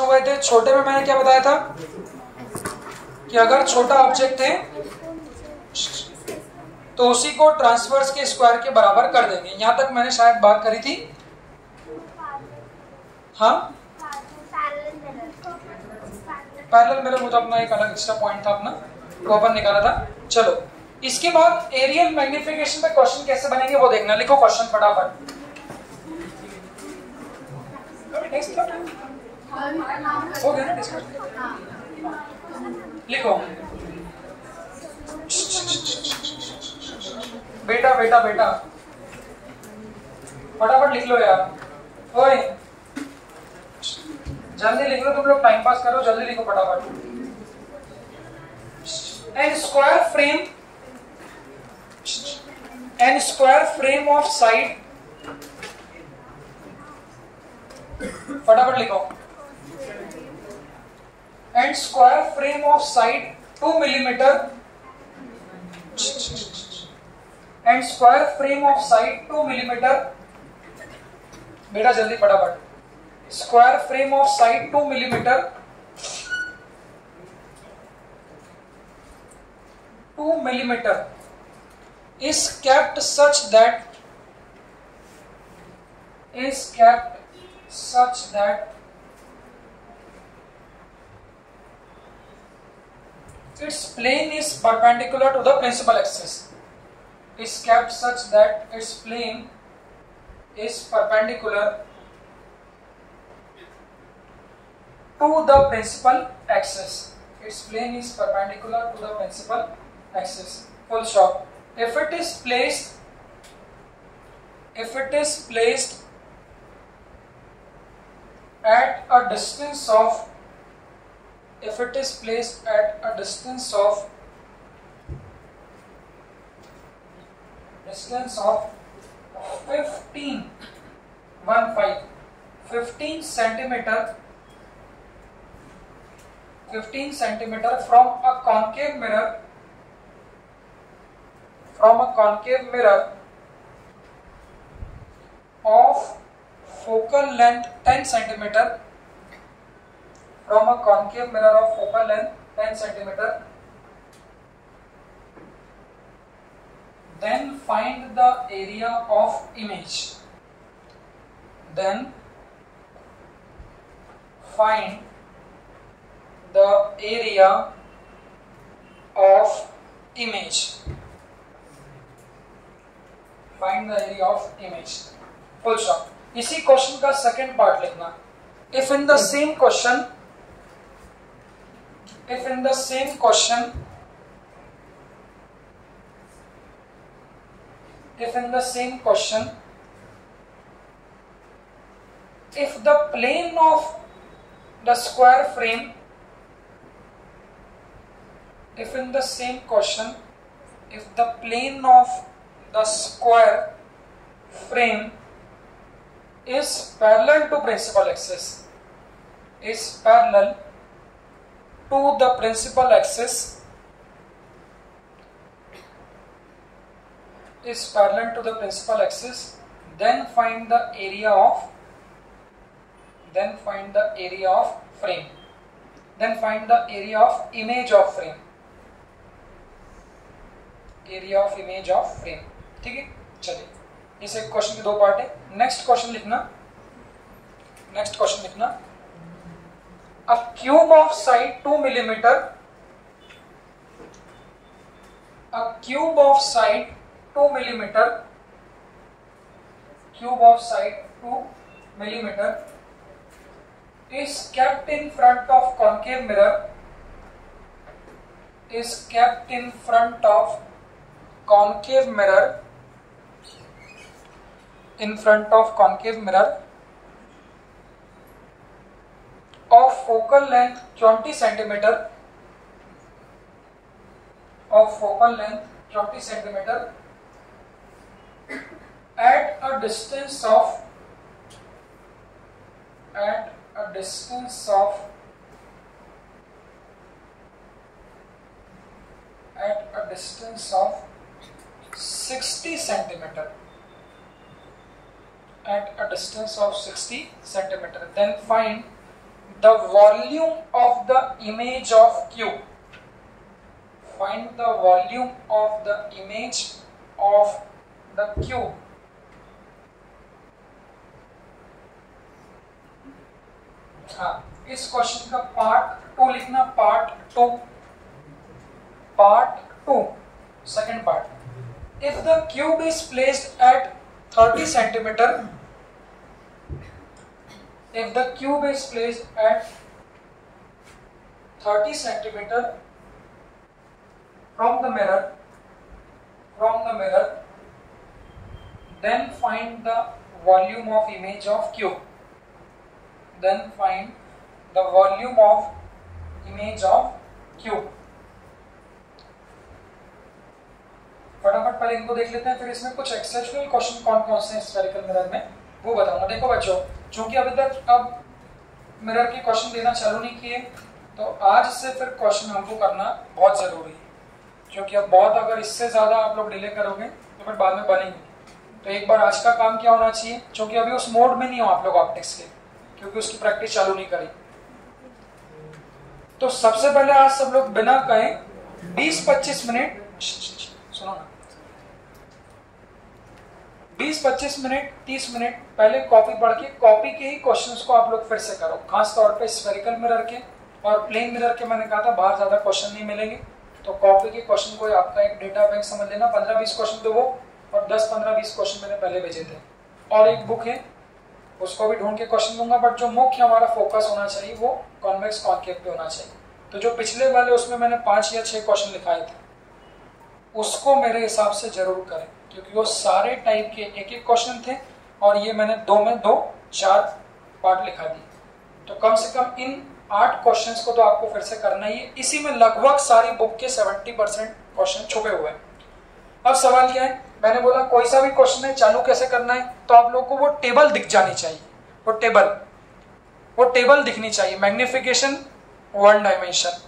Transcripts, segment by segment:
Question हुए थे, छोटे में मैंने क्या बताया था? कि अगर छोटा ऑब्जेक्ट है तो उसी को ट्रांसवर्स के स्क्वायर के बराबर कर देंगे। यहाँ तक मैंने शायद बात करी थी। हाँ? पैरेलल मेरे मुझे अपना एक अलग एक्स्ट्रा पॉइंट था अपना। वो अपन निकाला था। चलो, इसके बाद एरियल मैग्निफिकेशन में क्वेश्चन कैसे बनेंगे वो देखना। लिखो क्वेश्चन फटाफट। लिखो। बेटा बेटा बेटा। फटाफट लिख लो यार। ओए। जल्दी लिख लो, तुम लोग टाइम पास करो, जल्दी लिखो फटाफट। An square frame an square frame of side फटाफट लिखो। And square frame of side two millimetre and square frame of side two millimetre बेटा जल्दी फटाफट। Square frame of side two millimetre two millimetre is kept such that is kept such that its plane is perpendicular to the principal axis. Is kept such that its plane is perpendicular to the principal axis. Its plane is perpendicular to the principal axis. Full stop. If it is placed if it is placed at a distance of if it is placed at a distance of distance of 15 1 5 15 centimeter 15 centimeter from a concave mirror from a concave mirror of focal length 10 centimeter from a concave mirror of focal length 10 centimeter then find the area of image then find the area of image find the area of image full stop इसी question का second part लिखना if in the same question if in the same question if in the same question if the plane of the square frame if in the same question if the plane of the square frame is parallel to principal axis is parallel to the principal axis is parallel to the principal axis then find the area of then find the area of frame then find the area of image of frame area of image of frame ठीक है चलिए इस एक question के दो part है next question लिखना next question लिखना a cube of side two millimetre a cube of side two millimetre cube of side two millimetre is kept in front of concave mirror is kept in front of concave mirror in front of concave mirror of focal length 20 centimeter of focal length 20 centimeter at a distance of at a distance of at a distance of 60 centimeter at a distance of 60 centimeter. Then find the volume of the image of q find the volume of the image of the cube हाँ इस question का part two लिखना part two part two second part if the cube is placed at 30 centimeter if the cube is placed at 30 centimeter from the mirror from the mirror then find the volume of image of cube then find the volume of image of cube फटाफट पहले इनको देख लेते हैं फिर इसमें कुछ exceptional question कौन कौन से स्फेरिकल मिरर में वो बताऊँगा देखो बच्चों चूँकि अभी तक अब मिरर के क्वेश्चन देना चालू नहीं किए तो आज से फिर क्वेश्चन हमको करना बहुत ज़रूरी है। क्योंकि अब बहुत अगर इससे ज़्यादा आप लोग डिले करोगे तो फिर बाद में बनेंगे तो एक बार आज का काम क्या होना चाहिए? क्योंकि अभी उस मोड में नहीं हो आप लोग ऑप्टिक्स के, क्योंकि उसकी प्रैक्टिस चालू नहीं करी। तो सबसे पहले आज सब लोग बिना कहे 20-25 मिनट सुनो ना। 20-25 मिनट 30 मिनट पहले कॉपी पढ़ के, कॉपी के ही क्वेश्चंस को आप लोग फिर से करो। खास तौर पे स्फेरिकल मिरर के और प्लेन मिरर के मैंने कहा था, बाहर ज़्यादा क्वेश्चन नहीं मिलेंगे। तो कॉपी के क्वेश्चन को आपका एक डेटा बैंक समझ लेना। 15-20 क्वेश्चन तो वो और दस पंद्रह बीस क्वेश्चन मैंने पहले भेजे थे। और एक बुक है, उसको भी ढूंढ के क्वेश्चन दूँगा बट जो मुख्य हमारा फोकस होना चाहिए, वो कॉन्वेक्स कॉन्केव पे होना चाहिए। तो जो पिछले वाले, उसमें मैंने पाँच या छह क्वेश्चन लिखाए थे, उसको मेरे हिसाब से ज़रूर करें। क्योंकि वो सारे टाइप के एक एक क्वेश्चन थे और ये मैंने दो में दो, चार पार्ट लिखा दिए। तो कम से कम इन आठ क्वेश्चंस को तो आपको फिर से करना ही है। इसी में लगभग सारी बुक के सेवेंटी परसेंट क्वेश्चन छुपे हुए हैं। अब सवाल यह है, मैंने बोला, कोई सा भी क्वेश्चन है, चालू कैसे करना है? तो आप लोग को वो टेबल दिख जानी चाहिए। वो टेबल वो टेबल दिखनी चाहिए। Magnification one dimension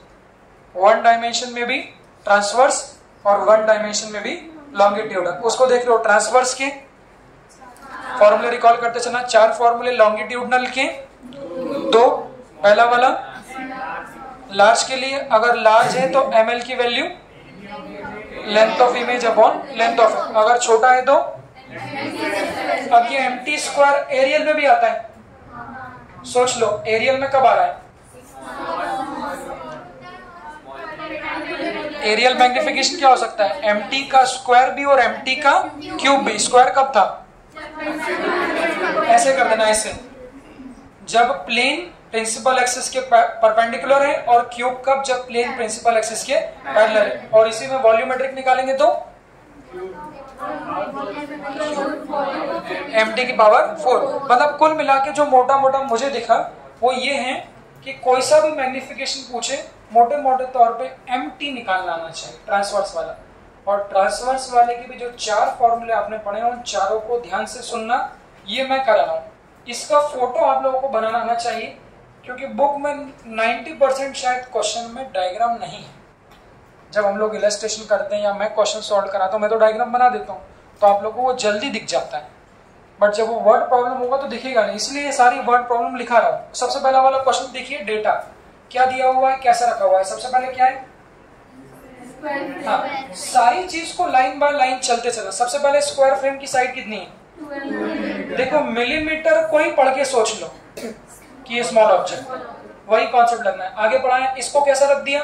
one dimension में भी ट्रांसवर्स और वन डायमेंशन में भी लॉन्गिट्यूडल उसको देख लो ट्रांसवर्स के फॉर्मूले रिकॉल करते चलना, चार फॉर्मूले लॉन्गिट्यूडनल के दो, पहला वाला लार्ज के लिए, अगर लार्ज है तो एमएल की value length of image upon length of अगर छोटा है तो अब ये एम टी स्क्वायर एरियल में भी आता है। सोच लो एरियल में कब आ रहा है? एरियल मैग्निफिकेशन क्या हो सकता है? एमटी का स्क्वायर भी और एमटी का क्यूब भी। स्क्वायर कब था? ऐसे कर देना, ऐसे। जब प्लेन प्रिंसिपल एक्सिस के परपेंडिकुलर है और क्यूब कब? जब प्लेन प्रिंसिपल एक्सिस के पैरेलल है। और इसी में वॉल्यूमेट्रिक निकालेंगे तो? एमटी की पावर फोर मतलब कुल मिला के जो मोटा मोटा मुझे दिखा, वो ये है कि कोई सा भी मैग्निफिकेशन पूछे, मोटे मोटे तौर पे एम टी निकालना आना चाहिए ट्रांसवर्स वाला। और ट्रांसवर्स वाले के भी जो चार फॉर्मूले आपने पढ़े उन चारों को ध्यान से सुनना, ये मैं कर रहा हूँ। इसका फ़ोटो आप लोगों को बनाना आना चाहिए, क्योंकि बुक में 90 परसेंट शायद क्वेश्चन में डायग्राम नहीं है। जब हम लोग इलेस्ट्रेशन करते हैं या मैं क्वेश्चन सॉल्व कराता हूँ, मैं तो डायग्राम बना देता हूँ तो आप लोगों को वो जल्दी दिख जाता है। बट जब वो वर्ड प्रॉब्लम होगा तो दिखेगा नहीं। इसलिए ये सारी वर्ड प्रॉब्लम लिखा रहा हूँ। सबसे पहला वाला क्वेश्चन देखिए डेटा क्या दिया हुआ है? कैसे रखा हुआ है? सबसे पहले क्या है? हाँ सारी चीज़ को लाइन बाय लाइन चलते चलना सबसे पहले स्क्वायर फ्रेम की साइड कितनी है? देखो मिलीमीटर को ही पढ़ के सोच लो कि ये स्मॉल ऑब्जेक्ट वही कॉन्सेप्ट लगना है। आगे पढ़ाए इसको कैसा रख दिया?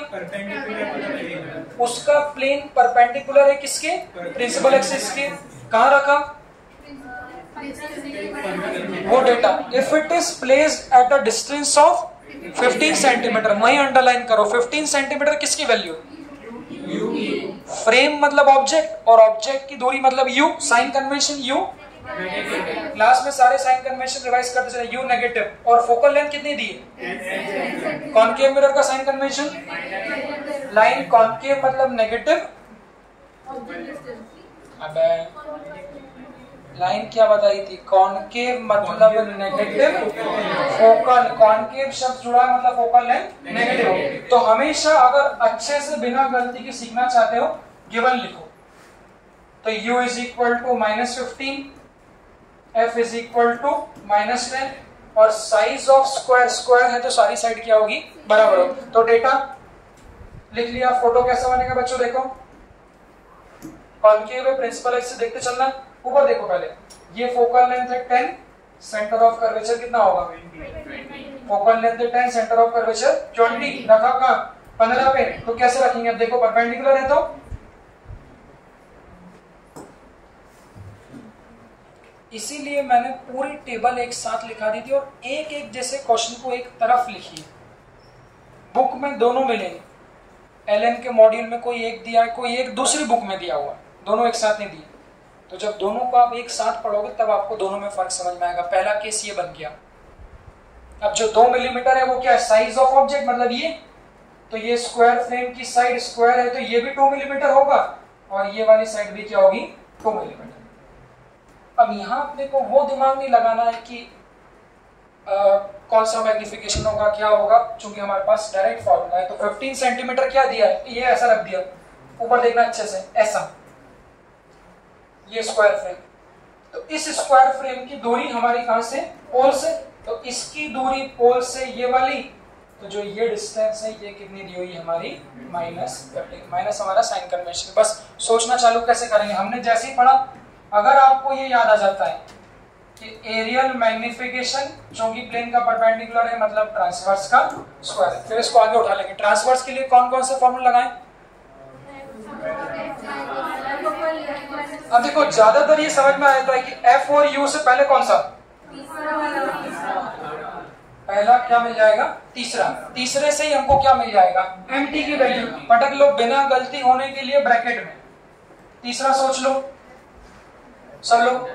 उसका प्लेन परपेंडिकुलर है किसके? प्रिंसिपल एक्सिस के। कहा रखा? वो data if it is placed at a distance of 15 centimetre वही अंडरलाइन करो 15 सेंटीमीटर किसकी वैल्यू फ्रेम मतलब ऑब्जेक्ट और ऑब्जेक्ट की दूरी मतलब u sign convention u class में सारे साइन कन्वेंशन रिवाइज करते चले यू नेगेटिव और फोकल लेंथ कितनी दी है? कॉन्केव मिरर का साइन कन्वेंशन लाइन कॉन्केव मतलब नेगेटिव अबे लाइन क्या बताई थी? कॉन्केव मतलब नेगेटिव फोकल। कॉन्केव शब्द जुड़ा है मतलब फोकल लेंथ नेगेटिव तो हमेशा अगर अच्छे से बिना गलती के सीखना चाहते हो गिवन लिखो। तो u is equal to minus fifteen f is equal to minus ten और साइज़ ऑफ़ स्क्वायर स्क्वायर है तो सारी साइड क्या होगी? बराबर होगी। तो डेटा लिख लिया। फ़ोटो कैसा बनेगा बच्चों? देखो। कॉन्केव प्रिंसिपल एक्सिस देखते चलना। ऊपर देखो पहले। ये फोकल लेंथ है 10 सेंटर ऑफ़ कर्वेचर कितना होगा? फोकल लेंथ है 10 सेंटर ऑफ़ कर्वेचर 20 रखा कहाँ? 15 पे। तो कैसे रखेंगे? देखो परपेंडिकुलर है तो। इसीलिए मैंने पूरी टेबल एक साथ लिखा दी थी और एक एक जैसे क्वेश्चन को एक तरफ़ लिखी बुक में दोनों मिलेंगे एल के मॉड्यूल में कोई एक दिया है कोई एक दूसरी बुक में दिया हुआ। दोनों एक साथ नहीं दिए। तो जब दोनों को आप एक साथ पढ़ोगे तब आपको दोनों में फ़र्क समझ में आएगा। पहला केस ये बन गया। अब जो दो मिलीमीटर है वो क्या है? साइज़ ऑफ़ ऑब्जेक्ट मतलब ये? तो ये स्क्वायर फ्रेम की साइड स्क्वायर है तो ये भी टू मिलीमीटर होगा और ये वाली साइड भी क्या होगी? टू मिलीमीटर अब यहाँ अपने को वो दिमाग नहीं लगाना है कि आ, कौन सा मैग्निफिकेशन होगा क्या होगा? चूँकि हमारे पास डायरेक्ट फॉर्मूला है तो 15 सेंटीमीटर क्या दिया? है ये ऐसा रख दिया। ऊपर देखना अच्छे से ऐसा। ये स्क्वायर फ्रेम तो इस स्क्वायर फ्रेम की दूरी हमारी कहाँ से? पोल से। तो इसकी दूरी पोल से ये वाली तो जो ये डिस्टेंस है, ये कितनी दी हुई हमारी? माइनस माइनस हमारा साइन कन्वेंशन बस सोचना चालू कैसे करेंगे? हमने जैसे ही पढ़ा, अगर आपको ये याद आ जाता है कि एरियल मैग्निफिकेशन जो कि प्लेन का परपेंडिकुलर है मतलब ट्रांसवर्स का स्क्वायर फिर इसको आगे उठा लेंगे। ट्रांसवर्स के लिए कौन कौन से फॉर्मूला लगाएँ? अब देखो, ज़्यादातर ये समझ में आता है कि एफ़ और यू से पहले कौन सा? पहला क्या मिल जाएगा? तीसरा। तीसरे से ही हमको क्या मिल जाएगा? एम टी की वैल्यू पटक लो, बिना गलती होने के लिए ब्रैकेट में। तीसरा सोच लो। सब लोग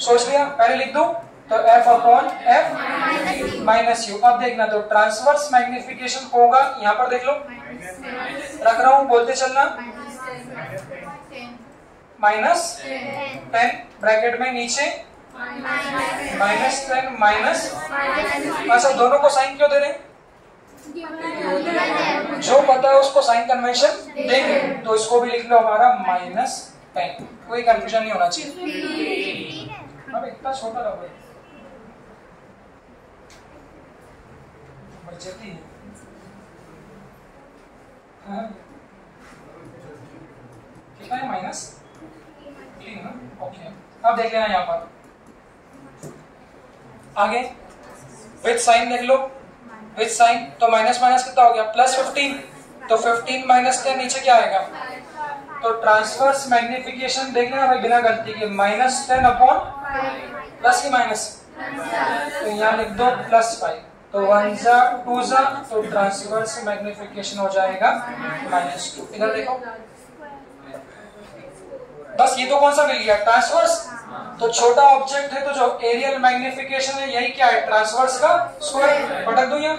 सोच लिया? पहले लिख दो। तो f upon f minus u अब देखना तो ट्रांसवर्स मैग्निफिकेशन होगा। यहाँ पर देख लो। रख रहा हूँ, बोलते चलना। माइनस टेन ब्रैकेट में नीचे माइनस टेन माइनस अच्छा दोनों को साइन क्यों दे रहे जो पता है उसको साइन कन्वेंशन देंगे। तो इसको भी लिख लो हमारा माइनस टेन। कोई कंफ्यूजन नहीं होना चाहिए। अब इतना छोटा रहो बचती है हाँ। कितना है माइनस तीन ना ओके अब देख लेना यहाँ पर। आगे। विथ साइन देख लो। विथ साइन तो माइनस माइनस कितना हो गया? प्लस फिफ्टीन तो फिफ्टीन माइनस टेन नीचे क्या आएगा? तो ट्रांसफर्स मैग्निफिकेशन देख लेना भाई बिना गलती के। माइनस टेन अपॉन प्लस की माइनस तो यहाँ लिख दो प्लस फाइव तो वन जा टू जा तो ट्रांसफर्स मैग्निफिकेशन हो जाएगा माइनस टू इधर देखो। बस ये तो कौन सा मिल गया? ट्रांसवर्स तो छोटा ऑब्जेक्ट है तो जो एरियल मैग्निफिकेशन है, यही क्या है? ट्रांसवर्स का स्क्वायर पटक दू यहाँ?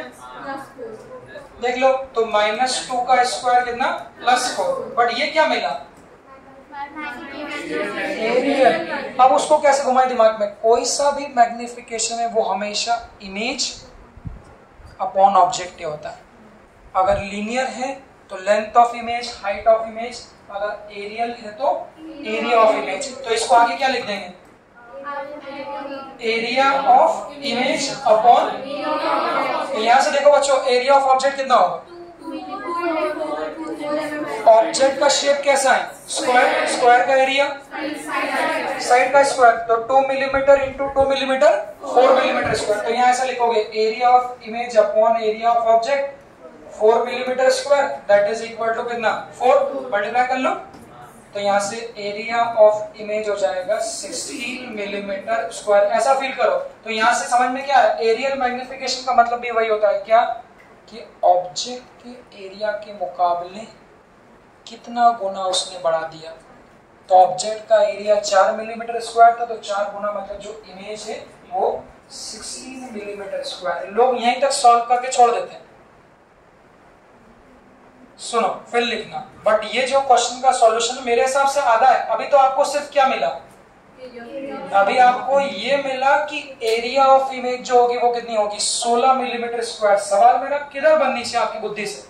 देख लो तो माइनस टू का स्क्वायर कितना? प्लस फोर बट ये क्या मिला? एरियल अब उसको कैसे घुमाए दिमाग में? कोई सा भी मैग्निफिकेशन है, वो हमेशा इमेज अपॉन ऑब्जेक्ट होता है। अगर लीनियर है तो length of image height of image अगर एरियल है तो एरिया ऑफ़ इमेज तो इसको आगे क्या लिख देंगे? एरिया ऑफ़ इमेज अपॉन यहाँ से देखो बच्चों एरिया ऑफ़ ऑब्जेक्ट कितना होगा? ऑब्जेक्ट का शेप कैसा है? स्क्वायर स्क्वायर का एरिया साइड का स्क्वायर तो two millimetre into two millimetre four millimetre square तो यहाँ ऐसा लिखोगे area of image upon area of object four millimetre square that is equal to कितना? फोर मल्टीप्लाई कर लो। तो यहाँ से एरिया ऑफ़ इमेज हो जाएगा 16 मिलीमीटर स्क्वायर ऐसा फील करो। तो यहाँ से समझ में क्या है? एरियल मैग्निफिकेशन का मतलब भी वही होता है। क्या? कि ऑब्जेक्ट के एरिया के मुकाबले कितना गुना उसने बढ़ा दिया। तो ऑब्जेक्ट का एरिया चार मिलीमीटर स्क्वायर था तो चार गुना मतलब जो इमेज है, वो 16 मिलीमीटर स्क्वायर लोग यहीं तक सॉल्व करके छोड़ देते हैं। सुनो फिर लिखना। बट ये जो क्वेश्चन का सॉल्यूशन मेरे हिसाब से आधा है। अभी तो आपको सिर्फ़ क्या मिला? अभी आपको ये मिला कि एरिया ऑफ़ इमेज जो होगी वो कितनी होगी? 16 मिलीमीटर स्क्वायर सवाल मेरा किधर बननी चाहिए आपकी बुद्धि से?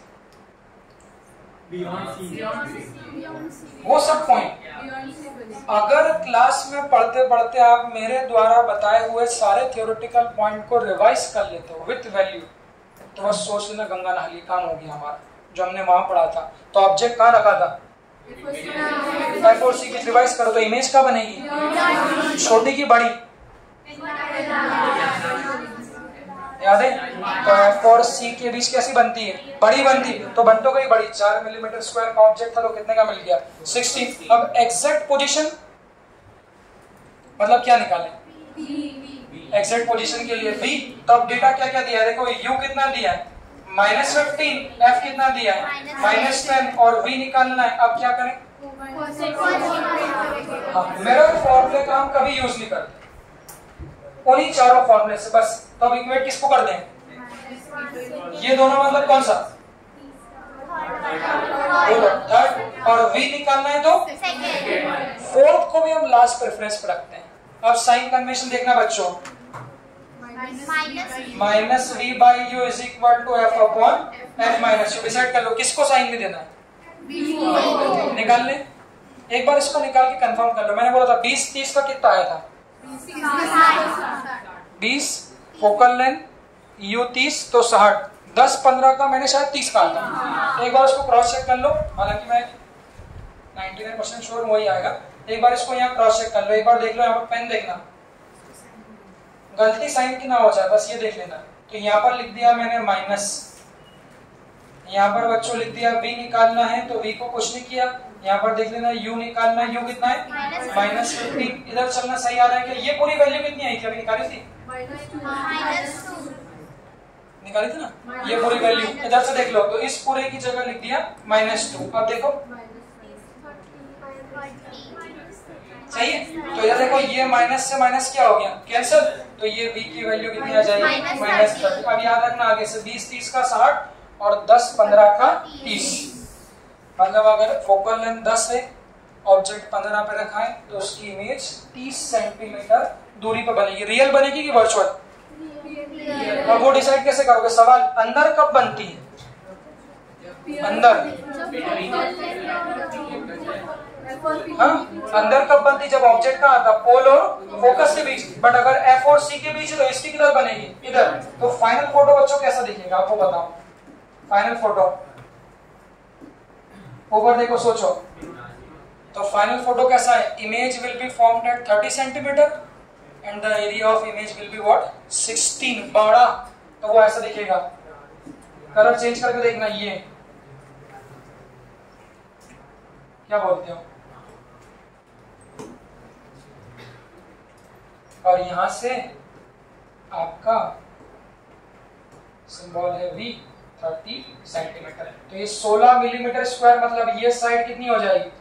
वो सब पॉइंट अगर क्लास में पढ़ते पढ़ते आप मेरे द्वारा बताए हुए सारे थियोरिटिकल पॉइंट को रिवाइज कर लेते हो विथ वैल्यू तो बस सोच लेना गंगा नहाली काम हो गया हमारा। जो हमने वहाँ पढ़ा था। तो ऑब्जेक्ट कहाँ रखा था? सी की रिवाइज करो तो इमेज कहाँ बनेगी? छोटी की बड़ी। याद है? तो एफ़ और सी के बीच कैसी बनती है? बड़ी बनती है। तो तो गई बड़ी? चार मिलीमीटर स्क्वायर का ऑब्जेक्ट था तो कितने का मिल गया? सिक्सटीन अब एग्जैक्ट पोजीशन मतलब क्या निकाले? एग्जैक्ट पोजीशन के लिए बी तो अब डेटा क्या क्या दिया देखो यू कितना दिया है? माइनस फिफ्टीन एफ़ कितना दिया है? माइनस टेन और वी निकालना है। अब क्या करें? हाँ, मिरर फॉर्मूले का हम कभी यूज़ नहीं करते। उन्हीं चारों फॉर्मूले से बस। तो अब इक्वेट किसको कर दें? ये दोनों मतलब कौन सा? थर्ड और वी निकालना है तो? फोर्थ को भी हम लास्ट प्रेफरेंस पर रखते हैं। अब साइन कन्वेंशन देखना बच्चों। Minus v by u is equal to f upon f minus u decide कर लो किसको साइन भी देना है? निकाल ले। एक बार इसको निकाल के कंफर्म कर लो। मैंने बोला था बीस तीस का कितना आया था? बीस फोकल लेंथ यू तीस तो साठ। दस पंद्रह का मैंने शायद तीस कहा था। एक बार उसको क्रॉस चेक कर लो। हालाँकि मैं 99 परसेंट श्योर वही आएगा। एक बार इसको यहाँ क्रॉस चेक कर लो। एक बार देख लो यहाँ पर पेन देखना। गलती साइन की ना हो जाए बस ये देख लेना तो यहाँ पर लिख दिया मैंने माइनस यहाँ पर बच्चों लिख दिया v निकालना है तो वी को कुछ नहीं किया। यहाँ पर देख लेना यू निकालना यू कितना है? माइनस फिफ्टीन इधर चलना सही आ रहा है क्या? ये पूरी वैल्यू कितनी आई थी? अभी निकाली थी? निकाली थी ना? ये पूरी वैल्यू इधर से देख लो तो इस पूरे की जगह लिख दिया माइनस टू अब देखो। सही है? तो इधर देखो ये माइनस से माइनस क्या हो गया? कैंसिल तो ये v की वैल्यू कितनी आ जाएगी माइनस थर्टी अब याद रखना आगे से बीस तीस का साठ और 10 15 का 30 मतलब अगर फोकल लेंथ 10 है ऑब्जेक्ट 15 पे रखा है तो उसकी इमेज 30 सेंटीमीटर दूरी पर बनेगी. रियल बनेगी कि वर्चुअल अब वो डिसाइड कैसे करोगे? सवाल अंदर कब बनती है? अंदर. हाँ अंदर कब बनती? जब ऑब्जेक्ट का आता? पोल और फोकस के बीच। बट अगर एफ़ और सी के बीच तो इसकी किधर बनेगी? इधर। तो फाइनल फ़ोटो बच्चों कैसा दिखेगा? आपको बताओ। फाइनल फ़ोटो ऊपर देखो, सोचो। तो फाइनल फ़ोटो कैसा है? Image will be formed at 30 centimetre and the area of image will be what 16 बड़ा। तो वो ऐसा दिखेगा। कलर चेंज करके देखना, ये। क्या बोलते हो? और यहाँ से आपका सिंबल है वी थर्टी सेंटीमीटर तो ये 16 मिलीमीटर स्क्वायर मतलब ये साइड कितनी हो जाएगी?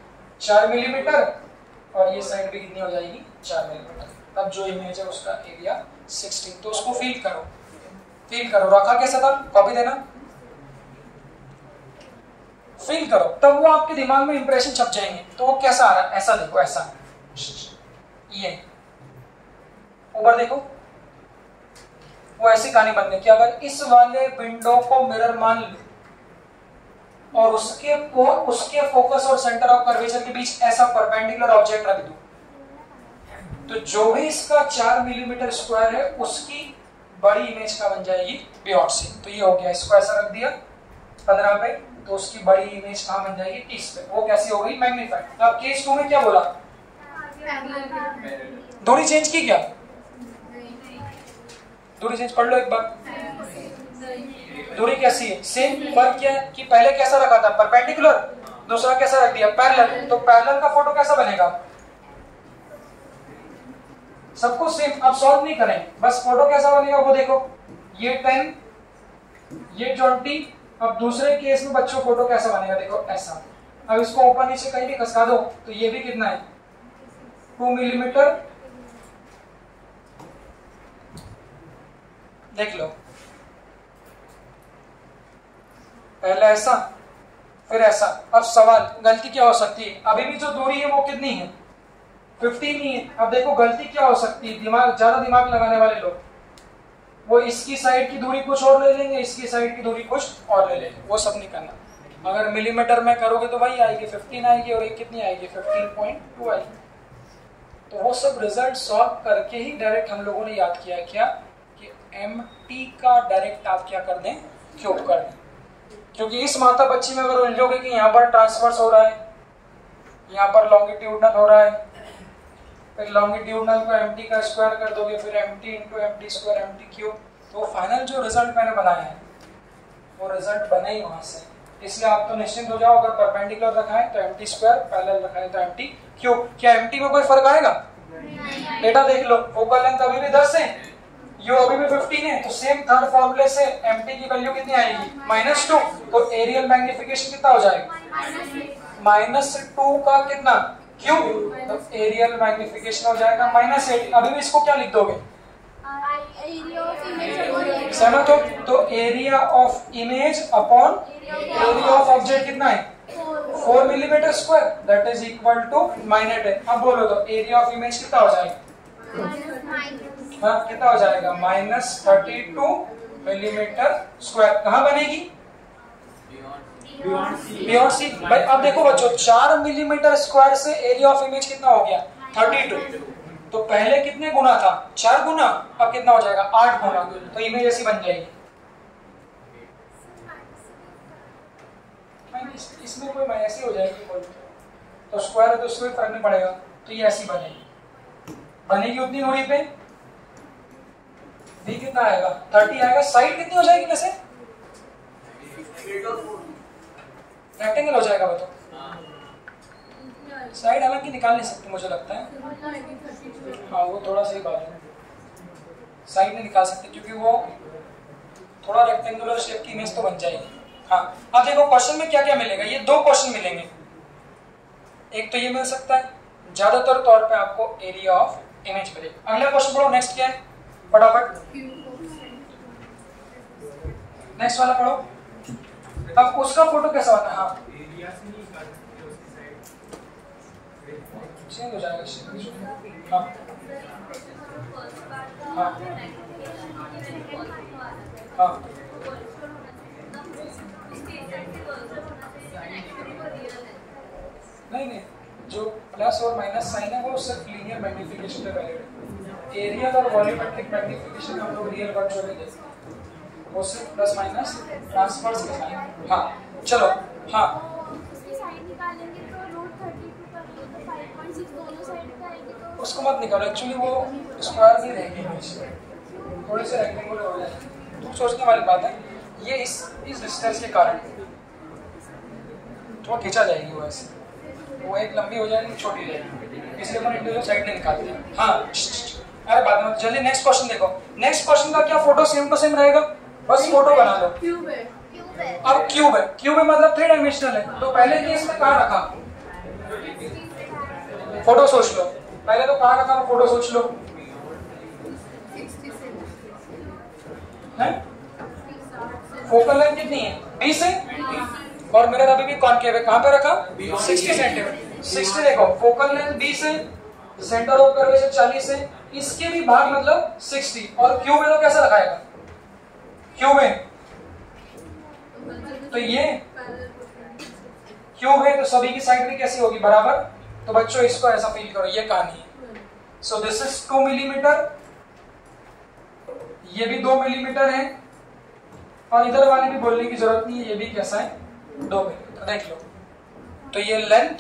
चार मिलीमीटर और ये साइड भी कितनी हो जाएगी? चार मिलीमीटर तब जो इमेज है उसका एरिया 16 तो उसको फील करो। फील करो। रखा कैसा था? कॉपी देना। फील करो। तब वो आपके दिमाग में इंप्रेशन छप जाएँगे। तो वो कैसा आ रहा है? ऐसा देखो, ऐसा। ये। ऊपर देखो। वो ऐसी कहानी बन गई कि अगर इस वाले विंडो को मिरर मान लो और उसके उसके फोकस और सेंटर ऑफ़ कर्वेचर के बीच ऐसा परपेंडिकुलर ऑब्जेक्ट रख दो तो जो भी इसका चार मिलीमीटर स्क्वायर है उसकी बड़ी इमेज का बन जाएगी बियॉन्ड से। तो ये हो गया इसको ऐसा रख दिया पंद्रह पे तो उसकी बड़ी इमेज कहाँ बन जाएगी? तीस पे। वो कैसी हो गई? मैग्नीफाइड अब केस टू में क्या बोला? दूरी चेंज की क्या? दूरी चेंज पढ़ लो एक बार। दूरी कैसी है? सेम फ़र्क क्या है? कि पहले कैसा रखा था? परपेंडिकुलर दूसरा कैसा रख दिया? पैरेलल तो पैरेलल का फ़ोटो कैसा बनेगा? सबको सेम अब सॉल्व नहीं करें। बस फ़ोटो कैसा बनेगा वो देखो। ये टेन ये ट्वेंटी अब दूसरे केस में बच्चों फ़ोटो कैसा बनेगा? देखो, ऐसा। अब इसको ऊपर नीचे कहीं भी खसका दो तो ये भी कितना है? टू मिलीमीटर देख लो। पहले ऐसा, फिर ऐसा। अब सवाल, गलती क्या हो सकती है? अभी भी जो दूरी है वो कितनी है? फिफ्टीन ही है। अब देखो, गलती क्या हो सकती है? दिमाग, ज़्यादा दिमाग लगाने वाले लोग। वो इसकी साइड की दूरी कुछ और ले लेंगे, इसकी साइड की दूरी कुछ और ले लेंगे। वो सब नहीं करना। अगर मिलीमीटर में करोगे तो वही आएगी। 15 आएगी और एक कितनी आएगी? 15.2 आएगी। तो वो सब रिज़ल्ट सॉल्व करके ही डायरेक्ट हम लोगों ने याद किया क्या? एम टी का डायरेक्ट आप क्या कर दें? क्यूब कर दें। क्योंकि इस माता बच्ची में अगर उलझोगे कि यहाँ पर ट्रांसफर्स हो रहा है यहाँ पर लॉन्गिट्यूडनल हो रहा है फिर लॉन्गिट्यूडनल को एमटी का स्क्वायर कर दोगे फिर m t into m t square m t cube तो फाइनल जो रिज़ल्ट मैंने बनाया है वो रिज़ल्ट बने ही वहाँ से। इसलिए आप तो निश्चिंत हो जाओ अगर परपेंडिकुलर रखा है तो एम टी स्क्वायर पैरेलल रखा है तो एम टी क्यूब क्या एम टी में कोई फ़र्क आएगा? डेटा देख लो फोकल लेंथ अभी भी 10 है। यू अभी भी 15 है तो सेम थर्ड फॉर्मूले से एम टी की वैल्यू कितनी आएगी? माइनस टू तो एरियल मैग्निफिकेशन कितना हो जाएगा? माइनस टू का कितना? क्यूब तो एरियल मैग्निफिकेशन हो जाएगा माइनस एट अभी भी इसको क्या लिख दोगे? सहमत हो तो area of image upon area of object कितना है? Four millimetre square that is equal to minus अब बोलो तो एरिया ऑफ़ इमेज कितना हो जाएगा? हाँ कितना हो जाएगा? Minus thirty two millimetre square. कहाँ बनेगी? बियॉन्ड सी भाई अब देखो बच्चों चार मिलीमीटर स्क्वायर से एरिया ऑफ़ इमेज कितना हो गया? Thirty two. तो पहले कितने गुना था? चार गुना? अब कितना हो जाएगा? आठ गुना। तो इमेज ऐसी बन जाएगी। इस, इसमें कोई ऐसी हो जाएगी कोई। तो स्क्वायर है तो उसमें फ़र्क नहीं पड़ेगा। तो ये ऐसी बनेगी। बनेगी उतनी दूरी पे? भी कितना आएगा? थर्टी आएगा। साइड कितनी हो जाएगी वैसे? रेक्टेंगल हो जाएगा बताओ साइड हालाँकि निकाल नहीं सकते, मुझे लगता है। हाँ वो थोड़ा सही बात है। साइड नहीं निकाल सकते, क्योंकि वो थोड़ा रेक्टेंगुलर शेप की इमेज तो बन जाएगी। हाँ अब देखो क्वेश्चन में क्या क्या मिलेगा? ये दो क्वेश्चन मिलेंगे। एक तो ये मिल सकता है, ज़्यादातर तौर पे आपको एरिया ऑफ़ इमेज मिलेगा। अगला क्वेश्चन पढ़ो नेक्स्ट क्या है? फटाफट। नेक्स्ट वाला पढ़ो। अब उसका फ़ोटो कैसा होता है? हाँ। चेंज हो जाएगा हाँ हाँ। हाँ। नहीं नहीं। जो प्लस और माइनस साइन है, वो सिर्फ़ लीनियर मैग्निफिकेशन पे वैलिड है। एरियल और वॉल्यूमेट्रिक मैग्निफिकेशन हम लोग रियल वर्ड छोड़ेंगे वो सिर्फ़ प्लस माइनस ट्रांसफर्स के साइन हाँ चलो हाँ। उसको मत निकालो एक्चुअली वो स्क्वायर नहीं रहेगी थोड़े से रेक्टेंगुलर हो जाए। तो सोचने वाली बात है, ये इस इस डिस्टेंस के कारण थोड़ा खींचा जाएगी वो ऐसे। वो एक लंबी हो जाएगी, छोटी हो जाएगी। इसलिए अपन इंडिविजुअल साइड में निकालते। हैं हाँ अरे बाद में जल्दी नेक्स्ट क्वेश्चन देखो। नेक्स्ट क्वेश्चन का क्या फ़ोटो सेम टू सेम रहेगा? बस फ़ोटो बना लो। अब क्यूब है। क्यूब है मतलब थ्री डायमेंशनल है। तो पहले केस में कहा रखा? फ़ोटो सोच लो। पहले तो कहा रखा? फ़ोटो सोच लो। है? फोकल लेंथ कितनी है? बीस है? और मिरर अभी भी कॉनकेव है। कहाँ पे रखा? 60 सेंटीमीटर 60 देखो। फोकल लेंथ 20 है। सेंटर ऑफ़ कर्वेचर 40 है। इसके भी भाग मतलब 60 और क्यूब है तो कैसा रखाएगा क्यूब है तो ये क्यूब है तो सभी की साइड भी कैसी होगी? बराबर? तो बच्चों, इसको ऐसा फील करो, ये कहानी है। So this is two millimetre ये भी दो मिलीमीटर है। और इधर वाले भी बोलने की ज़रूरत नहीं है, ये भी कैसा है? दो मिलीमीटर देख लो। तो ये लेंथ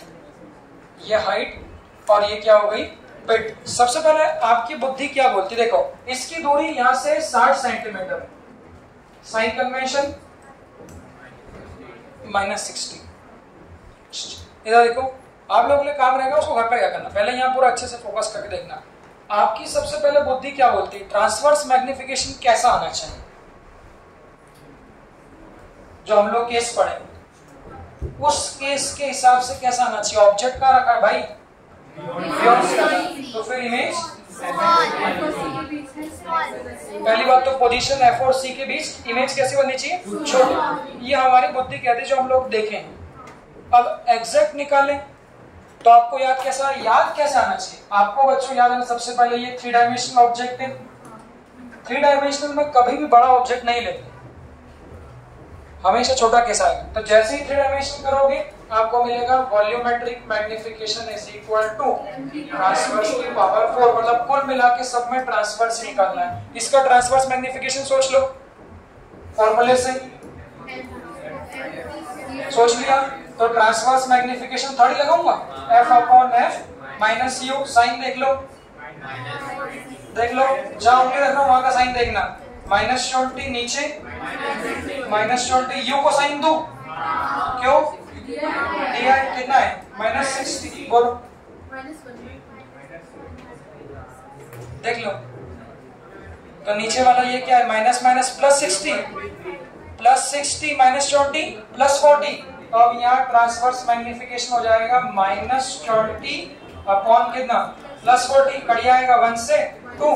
ये हाइट और ये क्या हो गई? बिट सबसे पहले आपकी बुद्धि क्या बोलती देखो, इसकी दूरी यहाँ से 60 centimetre sign convention? Minus sixty. इधर देखो, आप लोगों के लिए काम रहेगा, उसको घर पे क्या करना? पहले यहाँ पूरा अच्छे से फोकस करके देखना। आपकी सबसे पहले बुद्धि क्या बोलती है? ट्रांसवर्स मैग्निफिकेशन कैसा आना चाहिए? जो हम लोग केस पढ़े, उस केस के हिसाब से कैसा आना चाहिए? ऑब्जेक्ट का रखा है भाई? पहली बात तो पोजीशन एफ़ और सी के बीच इमेज कैसी बननी चाहिए? छोटी। ये हमारी बुद्धि कहती है, जो हम लोग देखें। अब एग्जैक्ट निकालें तो आपको याद कैसा, याद कैसे आना चाहिए? आपको बच्चों, याद आना सबसे पहले ये थ्री डायमेंशनल ऑब्जेक्ट है। थ्री डायमेंशनल में कभी भी बड़ा ऑब्जेक्ट नहीं लेते। हमेशा छोटा कैसा आएगा तो जैसे ही थ्री डायमेंशन करोगे आपको मिलेगा volumetric magnification is equal to transverse की पावर फोर मतलब कुल मिला के सब में ट्रांसवर्स निकालना है। इसका ट्रांसवर्स मैग्निफिकेशन सोच लो। फॉर्मूले से। सोच लिया? तो ट्रांसवर्स मैग्निफिकेशन थर्ड लगाऊँगा। F upon f minus u sign देख लो। देख लो, जहाँ उंगली रख रहा हूँ वहाँ का साइन देखना। माइनस ट्वेंटी नीचे। माइनस ट्वेंटी यू को साइन दू। क्यों? देख लो। तो नीचे वाला ये क्या है? Minus minus plus sixty plus sixty minus twenty plus forty तो अब यहाँ ट्रांसवर्स मैग्निफिकेशन हो जाएगा माइनस ट्वेंटी अपॉन कितना? प्लस फोर्टी कड़ी आएगा वन से टू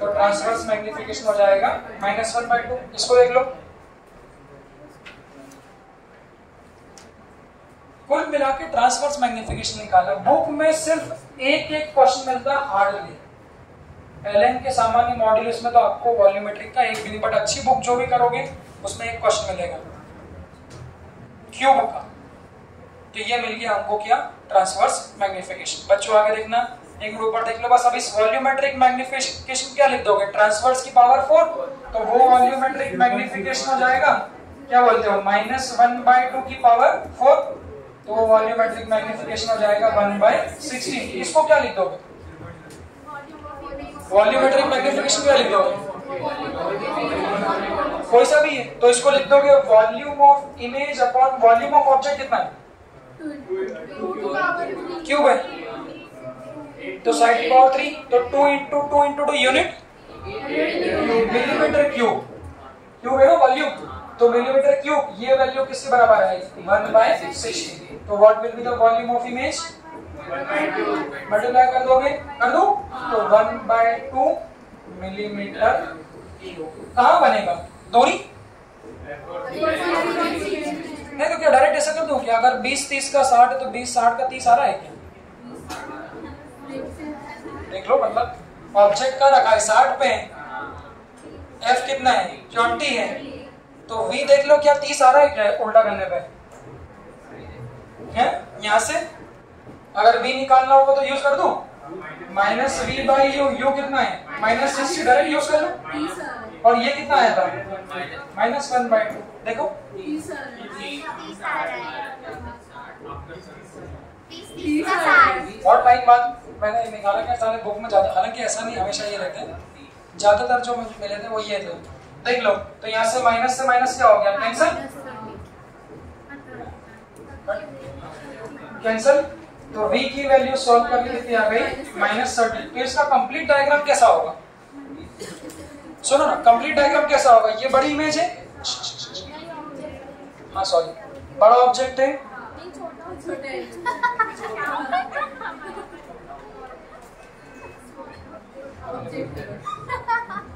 तो ट्रांसवर्स मैग्निफिकेशन हो जाएगा माइनस वन बाई टू इसको देख लो। कुल मिला के ट्रांसवर्स मैग्निफिकेशन निकाला। बुक में सिर्फ़ एक एक क्वेश्चन मिलता है हार्डली एलएन के सामान्य मॉड्यूल्स में तो आपको वॉल्यूमेट्रिक का एक भी नहीं बट अच्छी बुक जो भी करोगे, उसमें एक क्वेश्चन मिलेगा। क्यूब का। तो ये मिल गया हमको क्या? ट्रांसवर्स मैग्निफिकेशन बच्चों, आगे देखना। एक मिनट ऊपर देख लो, बस अब इस वॉल्यूमेट्रिक मैग्निफिकेशन क्या लिख दोगे? ट्रांसवर्स की पावर फोर तो वो वॉल्यूमेट्रिक मैग्निफिकेशन हो जाएगा। क्या बोलते हो? माइनस वन बाई टू की पावर फोर तो वो वॉल्यूमेट्रिक मैग्निफिकेशन हो जाएगा वन बाई सिक्सटीन इसको क्या लिख दोगे वॉल्यूमेट्रिक मैग्निफिकेशन क्या लिख दोगे कोई सा भी है तो इसको लिख दोगे volume of image upon volume of object कितना है? क्यूब है। तो साइड की पावर थ्री तो two into two into two unit millimetre cube cube है ना वॉल्यूम तो मिलीमीटर क्यूब ये वैल्यू किसके बराबर है? वन बाय सिक्सटी तो what will be the volume of image multiply कर दोगे। कर दो? तो वन बाय टू मिलीमीटर कहा बनेगा? दूरी नहीं तो क्या डायरेक्ट ऐसा कर दूँ क्या? अगर 20 30 का 60 है तो 20 60 का 30 आ रहा है क्या? देख लो मतलब ऑब्जेक्ट का रखा है? 60 पे एफ़ कितना है? 20 है। तो v देख लो क्या 30 आ रहा है क्या उल्टा करने पे। है? यहाँ से? अगर v निकालना होगा तो यूज़ कर दू? Minus v by u u कितना है? माइनस सिक्सटी डायरेक्ट यूज़ कर लो। और ये कितना आया था? माइनस वन बाई टू देखो। और टाइम बाद मैंने निकाला क्या? सारे बुक में ज़्यादा हालाँकि ऐसा नहीं हमेशा ये रहते हैं। ज़्यादातर जो मिले थे वो ये थे। देख लो तो यहाँ से माइनस से माइनस क्या हो गया? कैंसल कैंसल तो v की वैल्यू सॉल्व करके कितनी आ गई माइनस थर्टी तो इसका कंप्लीट डायग्राम कैसा होगा? सुनो ना कंप्लीट डायग्राम कैसा होगा? ये बड़ी इमेज है। हाँ सॉरी बड़ा ऑब्जेक्ट है। तो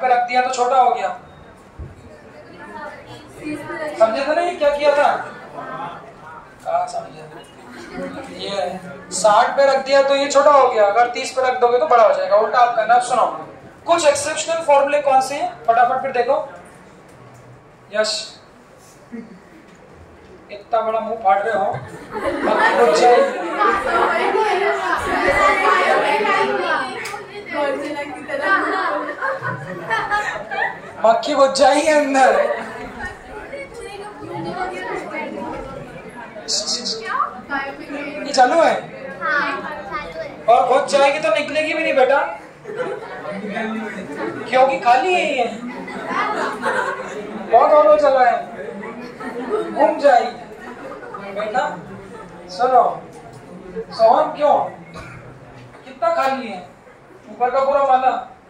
पे रख दिया तो छोटा हो गया। समझे थे ना ये क्या किया था? कहा समझे? ये साठ पे रख दिया तो ये छोटा हो गया। अगर तीस पे रख दोगे तो बड़ा हो जाएगा। उल्टा आप करना सुनो कुछ एक्सेप्शनल फॉर्मूले कौन से हैं? फटाफट फिर देखो। यश। इतना बड़ा मुँह फाड़ रहे हो बाकी कुछ चाहिए मक्खी घुस जाएगी अंदर। चालू है? और घुस जाएगी तो निकलेगी भी नहीं बेटा। क्योंकि खाली है ये। बहुत ऑलो चल है। घूम जाएगी बेटा सुनो सोहन क्यों? कितना खाली है? ऊपर का पूरा माला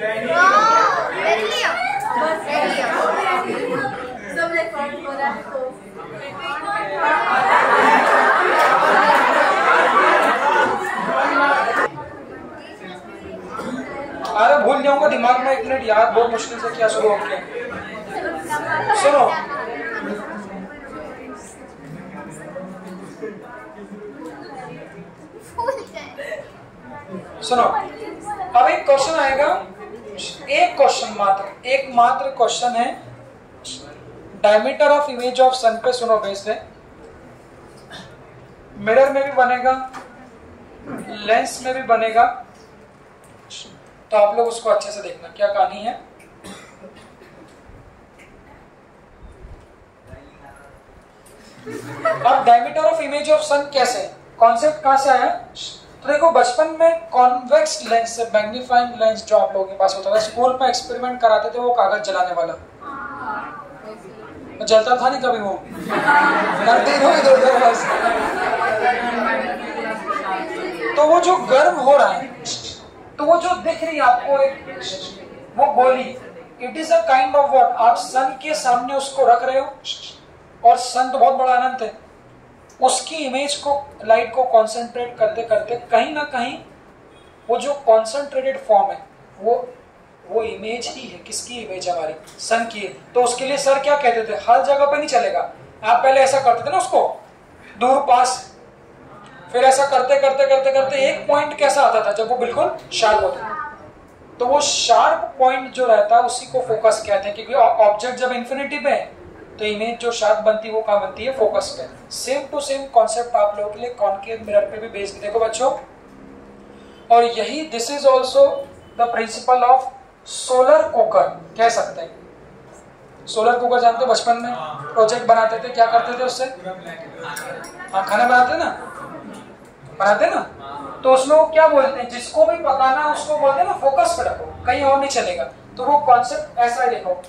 अरे भूल जाऊँगा, दिमाग में एक मिनट याद, बहुत मुश्किल से क्या शुरू हो गया सुनो। सुनो। अब एक क्वेश्चन आएगा। एक क्वेश्चन मात्र, एक मात्र क्वेश्चन है। Diameter of image of sun पे सुनो बेस्ड मिरर में भी बनेगा लेंस में भी बनेगा। तो आप लोग उसको अच्छे से देखना, क्या कहानी है? अब diameter of image of sun कैसे? कॉन्सेप्ट कहाँ से आया? तो देखो, बचपन में कॉन्वेक्स लेंस से मैग्नीफाइंग लेंस जो आप लोगों के पास होता था स्कूल में एक्सपेरिमेंट कराते थे वो कागज़ जलाने वाला। तो जलता था नहीं कभी वो? बस। तो वो जो गर्म हो रहा है तो वो जो दिख रही है आपको एक, वो गोली it is a kind of what आप सन के सामने उसको रख रहे हो, और सन तो बहुत बड़ा अनंत है। उसकी इमेज को लाइट को कॉन्सेंट्रेट करते करते कहीं ना कहीं वो जो कॉन्सेंट्रेटेड फॉर्म है, वो वो इमेज ही है। किसकी इमेज हमारी? सन की है। तो उसके लिए सर क्या कहते थे? हर जगह पे नहीं चलेगा। आप पहले ऐसा करते थे ना उसको, दूर पास। फिर ऐसा करते करते करते करते एक पॉइंट कैसा आता था? जब वो बिल्कुल शार्प होता था। तो वो शार्प पॉइंट जो रहता है उसी को फोकस कहते हैं क्योंकि ऑब्जेक्ट जब इन्फिनिटी पे है तो इमेज जो शार्प बनती है वो कहाँ बनती है? फोकस पे। सेम टू सेम कॉन्सेप्ट आप लोगों के लिए कॉन्केव मिरर पे भी बेस्ड देखो बच्चों। और यही this is also the principle of solar cooker कह सकते हैं। सोलर कुकर जानते हो बचपन में? प्रोजेक्ट बनाते थे क्या करते थे उससे? हाँ खाना बनाते ना? बनाते ना? तो उसमें वो क्या बोलते हैं? जिसको भी पकाना है उसको बोलते हैं ना फोकस पे रखो। कहीं और नहीं चलेगा। तो वो कॉन्सेप्ट ऐसा ही देखो।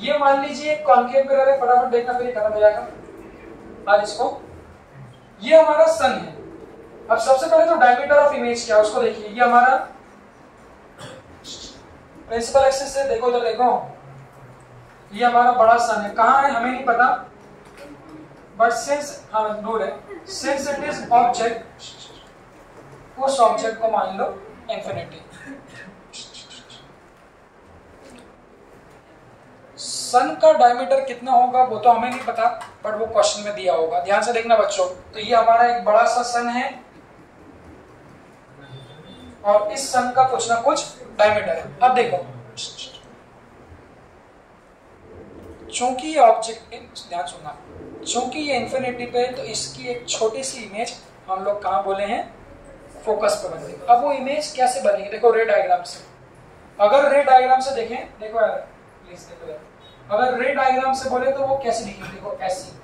ये मान लीजिए कॉन्केव मिरर है फटाफट देखना फिर खत्म हो जाएगा आज इसको। ये हमारा सन है। अब सबसे पहले तो डायमीटर ऑफ़ इमेज क्या है, उसको देखिए। ये हमारा प्रिंसिपल एक्सिस से देखो तो देखो। ये हमारा बड़ा सन है। कहाँ है, हमें नहीं पता। बट सिंस हाँ दूर है। सिंस इट इज़ ऑब्जेक्ट उस ऑब्जेक्ट को मान लो इंफिनिटी सन का डायमीटर कितना होगा, वो तो हमें नहीं पता बट वो क्वेश्चन में दिया होगा। ध्यान से देखना बच्चों तो ये हमारा एक बड़ा सा सन है। और इस सन का कुछ ना कुछ डायमीटर है। अब देखो। चूँकि ये ऑब्जेक्ट ध्यान सुनना। चूँकि ये इंफिनिटी पे है तो इसकी एक छोटी सी इमेज हम लोग कहाँ बोले हैं? फोकस पे बनेगी अब वो इमेज कैसे बनेगी? देखो रे डायग्राम से। अगर रे डायग्राम से देखें, देखो यार प्लीज़ देखो यार। अगर रे डायग्राम से बोले तो वो कैसे दिखेगी? देखो, ऐसी।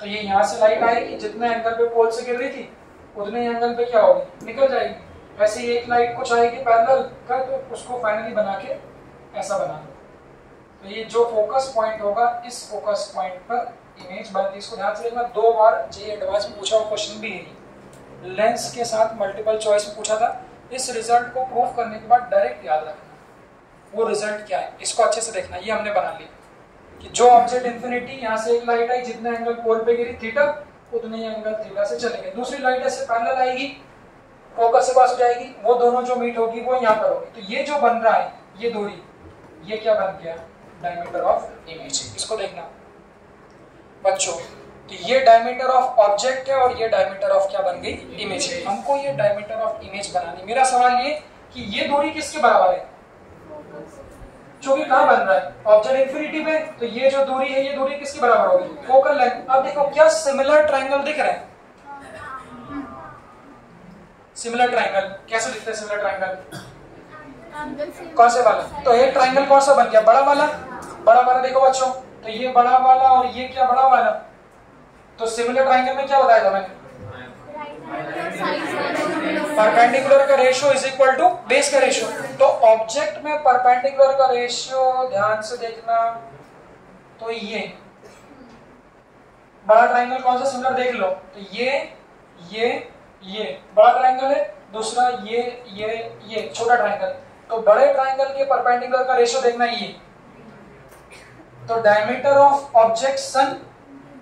तो ये यहाँ से लाइट आएगी, जितने एंगल पे पोल से गिर रही थी, उतने एंगल पे क्या होगी? निकल जाएगी। वैसे ही एक लाइट कुछ आएगी पैरेलल का तो उसको फाइनली बना के ऐसा बना दो। तो ये जो फोकस पॉइंट होगा, इस फोकस पॉइंट पर इमेज बनती इसको ध्यान से देखना, दो बार जे एडवांस में पूछा हुआ क्वेश्चन भी है। लेंस के साथ मल्टीपल चॉइस में पूछा था। इस रिज़ल्ट को प्रूव करने के बाद डायरेक्ट याद रखना। वो रिज़ल्ट क्या है? इसको अच्छे से देखना। ये हमने बना लिया। कि जो ऑब्जेक्ट इंफिनिटी यहाँ से एक लाइट आई, जितने एंगल पोल पे गिरी थीटा उतने ही एंगल थीटा से चलेंगे। दूसरी लाइट ऐसे पैरेलल आएगी फोकस से पास जाएगी, वो दोनों जो मीट होगी, वो यहाँ पर होगी। तो ये जो बन रहा है, ये दूरी, ये क्या बन गया? डायमीटर ऑफ़ इमेज इसको देखना। बच्चों तो ये डायमीटर ऑफ़ ऑब्जेक्ट है और ये डायमीटर ऑफ़ क्या बन गई? इमेज है। हमको ये डायमीटर ऑफ़ इमेज बनानी मेरा सवाल ये, कि ये दूरी किसके बराबर है? जो कि कहाँ बन रहा है? ऑब्जेक्ट इंफिनिटी में तो ये जो दूरी है, ये दूरी किसके बराबर होगी? फोकल लेंथ अब देखो, क्या सिमिलर ट्रायंगल दिख रहे हैं? सिमिलर ट्रायंगल कैसे दिखते हैं सिमिलर ट्रायंगल कौन से वाला? तो एक ट्रायंगल कौन सा बन गया? बड़ा वाला? बड़ा वाला देखो बच्चों। तो ये बड़ा वाला और ये क्या बड़ा वाला? तो सिमिलर ट्राइंगल में क्या बताया था मैंने? परपेंडिकुलर का ratio is equal to base का रेशियो तो ऑब्जेक्ट में परपेंडिकुलर का रेशियो ध्यान से देखना तो ये। बड़ा ट्रायंगल कौन सा? सिमिलर देख लो। तो ये ये ये। बड़ा ट्रायंगल है, दूसरा ये ये ये। छोटा ट्राइंगल तो बड़े ट्राइंगल के परपेंडिकुलर का रेशियो देखना ये। तो diameter of object sun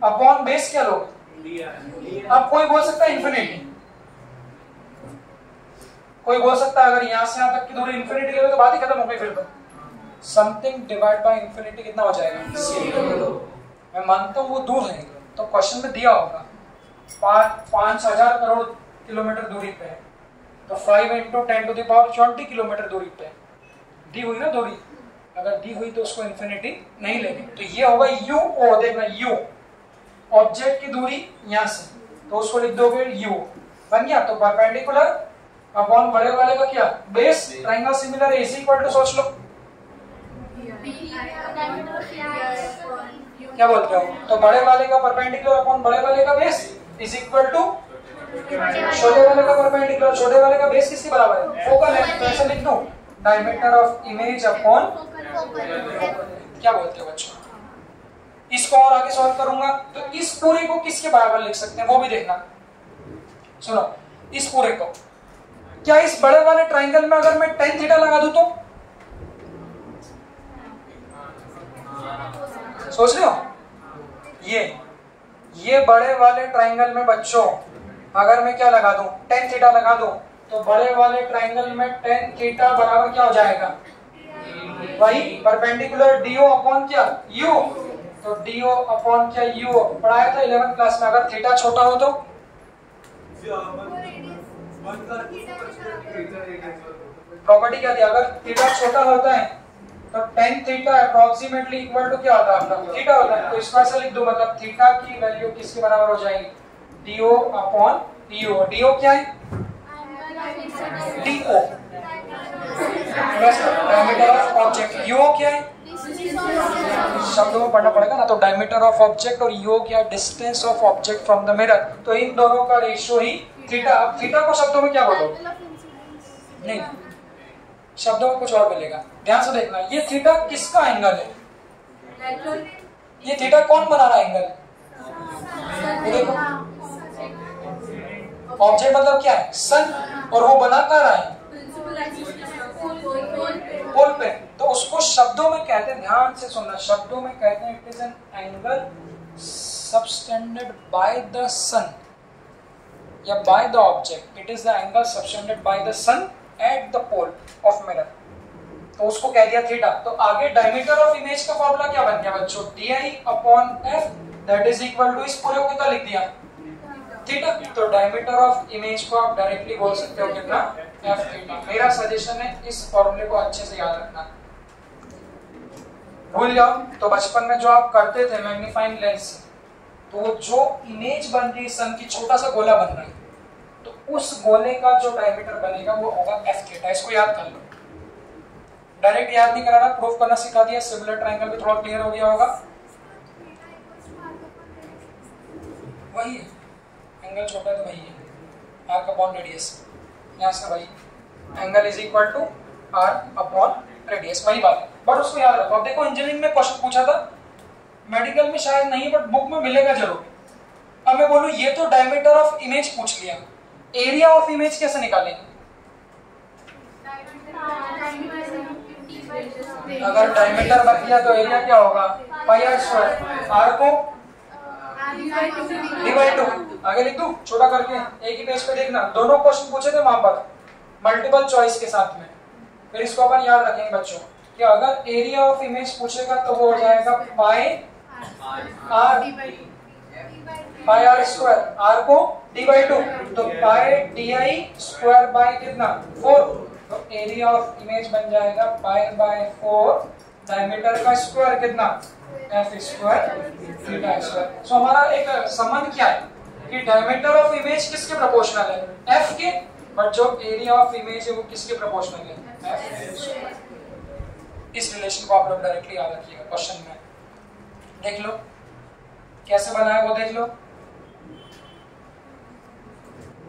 upon base क्या लोग? अब कोई बोल सकता है इंफिनिटी कोई बोल सकता है अगर यहाँ से यहाँ तक की दूरी इंफिनिटी ले तो बात ही खत्म हो गई फिर तो। समथिंग डिवाइड बाय इंफिनिटी कितना हो जाएगा? मैं मानता हूँ वो दूर है। तो क्वेश्चन में दिया होगा। पाँच हज़ार करोड़ किलोमीटर दूरी पे तो five into ten to the power twenty kilometre दूरी पे दी हुई ना दूरी? अगर दी हुई तो उसको इन्फिनिटी नहीं लेंगे। तो ये होगा यू ओ देखना यू ऑब्जेक्ट की दूरी यहाँ से। तो उसको लिख दोगे यू बन गया? तो परपेंडिकुलर अपॉन बड़े वाले का क्या? Base triangle similar is equal to सोच लो। क्या बोलते हो? तो बड़े वाले का परपेंडिकुलर अपॉन बड़े वाले का बेस इज़ इक्वल टू छोटे वाले का परपेंडिकुलर छोटे वाले का बेस किसके बराबर है? फोकल लेंथ तो ऐसे लिख दो। डायमीटर ऑफ़ इमेज अपॉन क्या बोलते हो बच्चों? इसको और आगे सॉल्व करूँगा तो इस पूरे को किसके बराबर लिख सकते हैं? वो भी देखना। सुनो इस पूरे को। क्या इस बड़े वाले ट्राइंगल में अगर मैं टेन थीटा लगा दूँ तो? सोच रहे हो? ये ये बड़े वाले ट्राइंगल में बच्चों अगर मैं क्या लगा दू? टेन थीटा लगा दूँ तो बड़े वाले ट्राइंगल में टेन थीटा बराबर क्या हो जाएगा? वही परपेंडिकुलर डीओ अपॉन क्या? यू तो डीओ अपॉन क्या यू पढ़ाया था इलेवन क्लास में? अगर थीटा छोटा हो तो प्रॉपर्टी क्या थी? अगर थीटा छोटा होता है तो tan theta approximately equal to क्या होता है आपका? थीटा। होता है। तो इस तरह से लिख दो मतलब थीटा की वैल्यू किसके बराबर हो जाएगी? डीओ अपॉन ईओ डीओ क्या है? DO diameter of object UO क्या है? शब्दों में पढ़ना पड़ेगा ना तो डायमीटर ऑफ़ ऑब्जेक्ट और यूओ क्या distance of object from the mirror तो इन दोनों का रेशियो ही थीटा अब थीटा को शब्दों में क्या बोलो? नहीं। शब्दों में कुछ और मिलेगा। ध्यान से देखना, ये थीटा किसका एंगल है? ये थीटा कौन बना रहा एंगल ये देखो। ऑब्जेक्ट मतलब क्या है? सन और वो बना कर रहा है? पोल पे। तो उसको शब्दों में कहते हैं, ध्यान से सुनना। शब्दों में कहते हैं it is an angle subtended by the sun या by the object it is the angle subtended by the sun at the pole of mirror तो उसको कह दिया थीटा तो आगे डायमीटर ऑफ़ इमेज का फॉर्मूला क्या बन गया बच्चों? D upon f that is equal to इस पूरे को कितना लिख दिया। थीटा तो डायमीटर ऑफ़ इमेज को आप डायरेक्टली बोल सकते हो कितना? मेरा सजेशन है, इस फॉर्मूले को अच्छे से याद रखना। भूल जाओ तो बचपन में जो आप करते थे मैग्नीफाइंग लेंस तो जो इमेज बन रही है, सन की छोटा सा गोला बन रहा है तो उस गोले का जो डायमीटर बनेगा, वो होगा एफ़ थीटा इसको याद कर लो। डायरेक्ट याद नहीं कराना प्रूफ करना सिखा दिया सिमिलर ट्रायंगल भी थोड़ा क्लियर हो गया होगा। वही है। एंगल छोटा तो वही है। आर अपॉन रेडियस यहाँ से भाई angle is equal to r upon radius वही बात। बट उसको याद रखो, अब देखो इंजीनियरिंग में क्वेश्चन पूछा था। मेडिकल में शायद नहीं बट बुक में मिलेगा ज़रूर। अब मैं बोलूँ, ये तो डायमीटर ऑफ़ इमेज पूछ लिया। एरिया ऑफ़ इमेज कैसे निकालेंगे अगर डायमीटर बन गया तो एरिया क्या होगा? पाई आर स्क्वायर आर को डिवाइड टू आगे लिख दू, छोटा करके, एक ही पेज पे देखना। दोनों क्वेश्चन पूछे थे वहाँ पर मल्टीपल चॉइस के साथ में। फिर इसको अपन याद रखेंगे बच्चों, कि अगर एरिया ऑफ़ इमेज पूछेगा तो वो हो जाएगा pi r pi r square r को डी बाई टू तो pi d i square by कितना? फोर तो एरिया ऑफ़ इमेज बन जाएगा पाई बाय फोर डायमीटर का स्क्वायर कितना? F square theta square so हमारा एक संबंध क्या है? कि डायमीटर ऑफ़ इमेज किसके प्रोपोर्शनल है? एफ़ के? बट जो एरिया ऑफ़ इमेज है, वो किसके प्रोपोर्शनल है? एफ़ इस रिलेशन को आप लोग डायरेक्टली याद रखिएगा क्वेश्चन में। देख लो। कैसे बना है वो देख लो।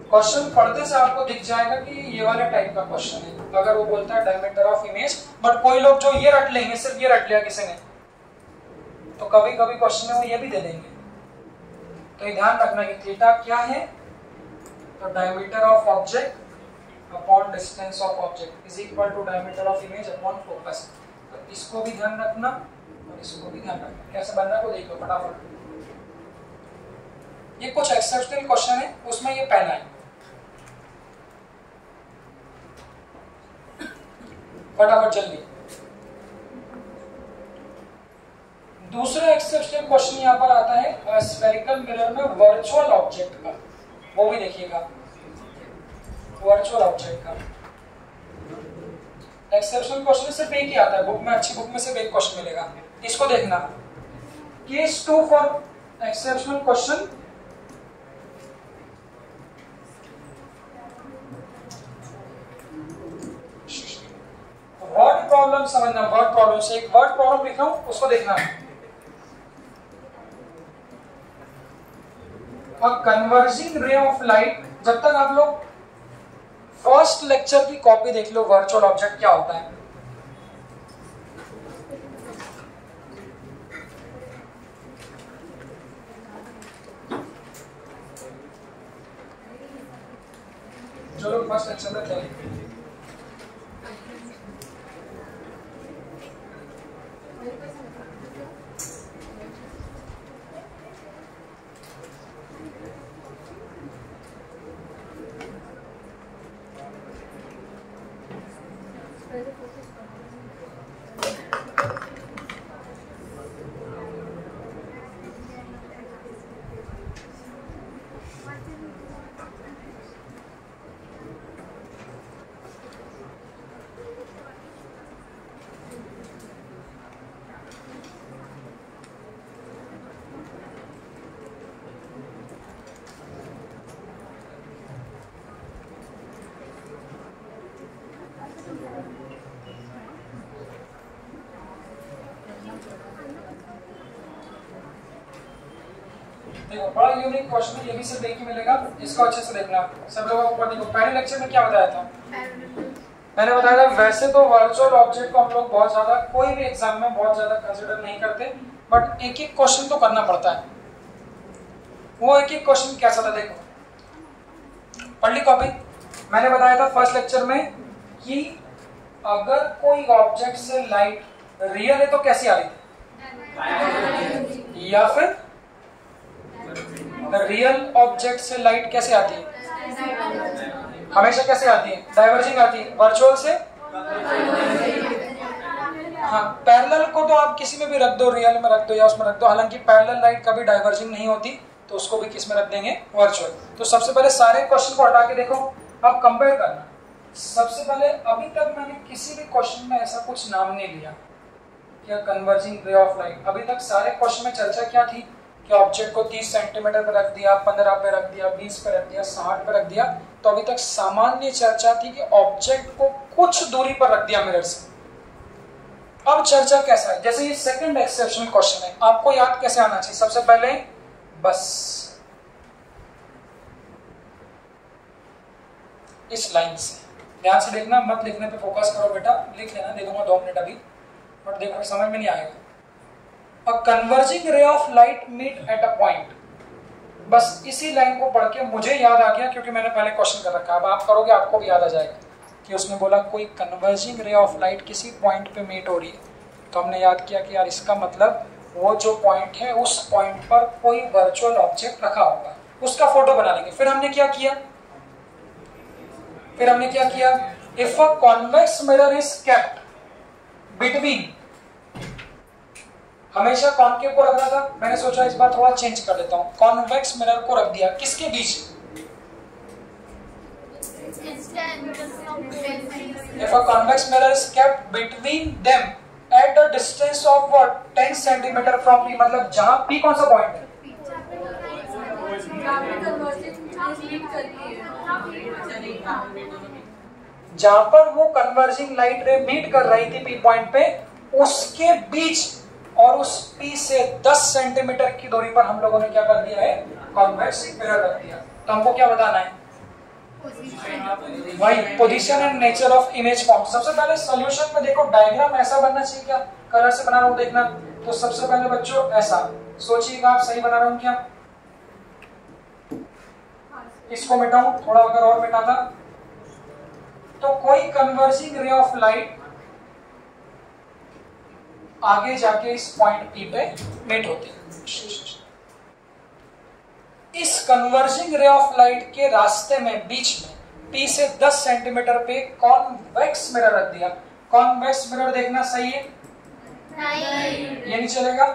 क्वेश्चन पढ़ते से आपको दिख जाएगा कि ये वाले टाइप का क्वेश्चन है। अगर वो बोलता है डायमीटर ऑफ़ इमेज बट कोई लोग जो ये रट लेंगे, सिर्फ़ ये रट लिया किसी ने। तो कभी कभी क्वेश्चन में वो ये भी दे देंगे। तो ये ध्यान रखना कि थीटा क्या है? तो diameter of object upon distance of object is equal to diameter of image upon focus तो इसको भी ध्यान रखना और इसको भी ध्यान रखना। कैसे बनना है वो देख लो फटाफट। ये कुछ एक्सेप्शनल क्वेश्चन है, उसमें ये पहला है। फटाफट जल्दी। दूसरा एक्सेप्शनल क्वेश्चन यहाँ पर आता है स्फेरिकल मिरर में वर्चुअल ऑब्जेक्ट का। वो भी देखिएगा। वर्चुअल ऑब्जेक्ट का। एक्सेप्शनल क्वेश्चन सिर्फ़ एक ही आता है। बुक में, अच्छी बुक में सिर्फ़ एक क्वेश्चन मिलेगा। इसको देखना। Case two for exceptional question word problem समझना। वर्ड प्रॉब्लम से एक वर्ड प्रॉब्लम लिख रहा हूँ, उसको देखना। कन्वर्जिंग रे ऑफ़ लाइट जब तक आप लोग फ़र्स्ट लेक्चर की कॉपी देख लो वर्चुअल ऑब्जेक्ट क्या होता है? जो लोग फ़र्स्ट लेक्चर में थे बड़ा यूनिक क्वेश्चन है ये भी सिर्फ़ एक ही मिलेगा, इसको अच्छे से देखना। सब लोगों को देखो, पहले लेक्चर में क्या बताया था? मैंने बताया था, वैसे तो वर्चुअल ऑब्जेक्ट को हम लोग बहुत ज़्यादा, कोई भी एग्ज़ाम में बहुत ज़्यादा कंसिडर नहीं करते बट एक एक क्वेश्चन तो करना पड़ता है। वो एक एक क्वेश्चन कैसा था, देखो। पढ़ ली कॉपी मैंने बताया था फ़र्स्ट लेक्चर में कि अगर कोई ऑब्जेक्ट से लाइट रियल है तो कैसी आ रही? थी या फिर रियल ऑब्जेक्ट से लाइट कैसे आती है? हमेशा कैसे आती है? डाइवर्जिंग आती है? वर्चुअल से? हाँ पैरेलल को तो आप किसी में भी रख दो रियल में रख दो या उसमें रख दो। हालाँकि पैरेलल लाइट कभी डाइवर्जिंग नहीं होती तो उसको भी किसमें रख देंगे? वर्चुअल तो सबसे पहले सारे क्वेश्चन को हटा के देखो। आप कंपेयर करना। सबसे पहले अभी तक मैंने किसी भी क्वेश्चन में ऐसा कुछ नाम नहीं लिया क्या कन्वर्जिंग रे ऑफ़ लाइट अभी तक सारे क्वेश्चन में चर्चा क्या थी? कि ऑब्जेक्ट को 30 सेंटीमीटर पर रख दिया 15 पे रख दिया 20 पे रख दिया 60 पे रख दिया तो अभी तक सामान्य चर्चा थी कि ऑब्जेक्ट को कुछ दूरी पर रख दिया मिरर से। अब चर्चा कैसा है? जैसे ये सेकंड एक्सेप्शनल क्वेश्चन है, आपको याद कैसे आना चाहिए? सबसे पहले, बस। इस लाइन से। ध्यान से देखना, मत लिखने पे फोकस करो बेटा। लिख लेना दे दूँगा दो मिनट अभी। बट देखो, समझ में नहीं आएगा। A converging ray of light meet at a point बस इसी लाइन को पढ़ के मुझे याद आ गया क्योंकि मैंने पहले क्वेश्चन कर रखा अब आप करोगे, आपको भी याद आ जाएगा कि उसने बोला, कोई कन्वर्जिंग रे ऑफ़ लाइट किसी पॉइंट पे मीट हो रही है? तो हमने याद किया कि यार इसका मतलब वो जो पॉइंट है, उस पॉइंट पर कोई वर्चुअल ऑब्जेक्ट रखा होगा। उसका फ़ोटो बना लेंगे। फिर हमने क्या किया? फिर हमने क्या किया? If a convex mirror is kept between हमेशा कॉन्केव को रखना था? मैंने सोचा इस बार थोड़ा चेंज कर देता हूँ। कॉन्वेक्स मिरर को रख दिया? किसके बीच? If a convex mirror is kept between them at a distance of what? 10 centimeter from P मतलब जहाँ P कौन सा पॉइंट है? जहाँ पर वो कन्वर्जिंग लाइट रे मीट कर रही थी पी पॉइंट पे, उसके बीच और उस पी से 10 सेंटीमीटर की दूरी पर हम लोगों ने क्या कर दिया है? कॉन्वेक्स मिरर रख दिया। तो हमको क्या बताना है? वही position and nature of image form सबसे पहले सॉल्यूशन में देखो डायग्राम ऐसा बनना चाहिए क्या? कलर से बना रहा हूँ देखना। तो सबसे पहले बच्चों ऐसा। सोचिएगा आप सही बना रहा हूँ क्या? इसको मिटाऊ थोड़ा अगर और मिटाता। तो कोई कन्वर्जिंग रे ऑफ़ लाइट आगे जाके इस पॉइंट पी पे मीट होते है। इस कन्वर्जिंग रे ऑफ़ लाइट के रास्ते में बीच में पी से 10 सेंटीमीटर पे कॉन्वेक्स मिरर रख दिया। कॉन्वेक्स मिरर देखना सही है? ये नहीं चलेगा?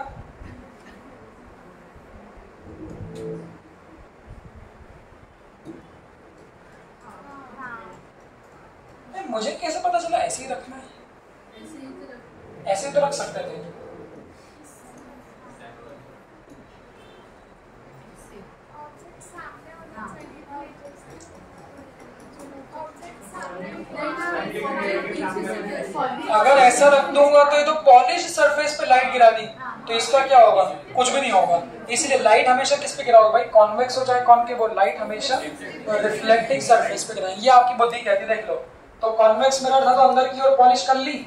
मुझे कैसे पता चला? ऐसे ही रखना है। ऐसे तो रख सकते थे। अगर ऐसा रख दूँगा तो ये तो पॉलिश सरफेस पे लाइट गिरा दी। तो इसका क्या होगा? कुछ भी नहीं होगा। इसलिए लाइट हमेशा किस पे गिरा होगा भाई? कॉन्वेक्स हो चाहे कॉनकेव वो लाइट हमेशा रिफ्लेक्टिंग सरफेस पे गिरा ये आपकी बुद्धि कहती देख लो। तो कॉन्वेक्स मिरर था तो अंदर की ओर पॉलिश कर ली।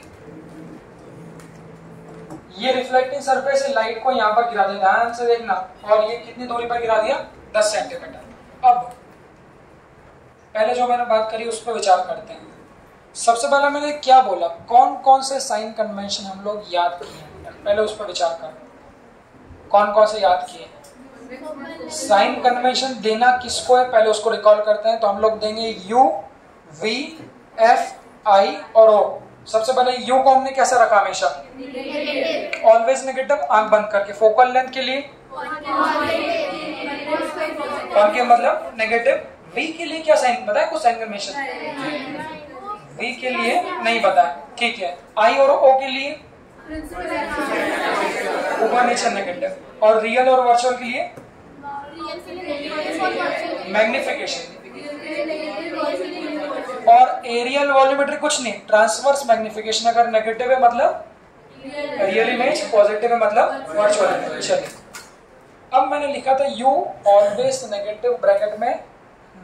ये रिफ्लेक्टिंग सरफेस है लाइट को यहाँ पर गिरा दिया ध्यान से देखना। और ये कितनी दूरी पर गिरा दिया? 10 सेंटीमीटर अब, पहले जो मैंने बात करी, उस पर विचार करते हैं। सबसे पहले मैंने क्या बोला? कौन कौन से साइन कन्वेंशन हम लोग याद किए हैं? पहले उस पर विचार कर। कौन कौन से याद किए साइन कन्वेंशन देना किसको है? पहले उसको रिकॉल करते हैं तो हम लोग देंगे यू वी एफ़ आई और ओ सबसे पहले यू को हमने कैसे रखा हमेशा? ऑलवेज नेगेटिव आँख बंद करके। फोकल लेंथ के लिए? के मतलब? नेगेटिव वी के लिए क्या साइन है कुछ साइन वी के लिए नहीं है ठीक है। आई और ओ के लिए? ऊपर नीचे नेगेटिव और रियल और वर्चुअल के लिए? मैग्निफिकेशन और एरियल वॉल्यूमेट्री कुछ नहीं। ट्रांसवर्स मैग्निफिकेशन अगर नेगेटिव है मतलब? रियल इमेज पॉजिटिव है मतलब वर्चुअल इमेज चलिए। अब मैंने लिखा था यू ऑलवेज नेगेटिव ब्रैकेट में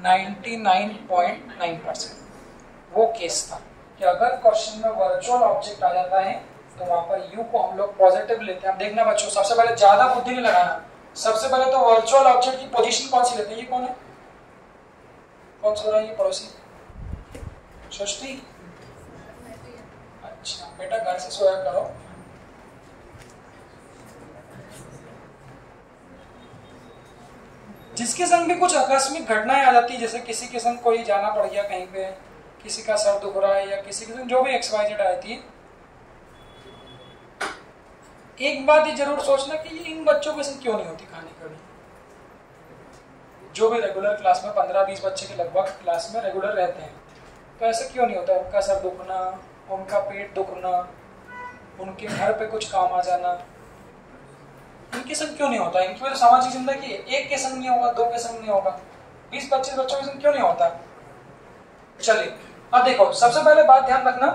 99.9 परसेंट वो केस था कि अगर क्वेश्चन में वर्चुअल ऑब्जेक्ट आ जाता है तो वहाँ पर यू को हम लोग पॉजिटिव लेते हैं। अब देखना बच्चों, सबसे पहले ज़्यादा बुद्धि नहीं लगाना। सबसे पहले तो वर्चुअल ऑब्जेक्ट की पोजीशन कौन सी लेते हैं? ये कौन है? कौन सो रहा है ये पड़ोसी? सृष्टि? अच्छा बेटा घर से सोया करो। जिसके संग भी कुछ आकस्मिक घटनाएँ आ जाती है, जैसे किसी के संग कोई जाना पड़ गया कहीं पे, किसी का सर दुख रहा है या किसी के संग जो भी एक्स वाई जेड आती है एक बात ये ज़रूर सोचना कि ये इन बच्चों के संग क्यों नहीं होती कहानी कभी जो भी रेगुलर क्लास में, पंद्रह बीस बच्चे के लगभग क्लास में रेगुलर रहते हैं तो ऐसा क्यों नहीं होता? उनका सर दुखना, उनका पेट दुखना, उनके घर पे कुछ काम आ जाना इनके संग क्यों नहीं होता? इनकी वजह सामाजिक ज़िंदगी है। एक के संग नहीं होगा, दो के संग नहीं होगा। बीस, पच्चीस बच्चों के संग क्यों नहीं होता? चलिए, अब देखो, सबसे पहले बात ध्यान रखना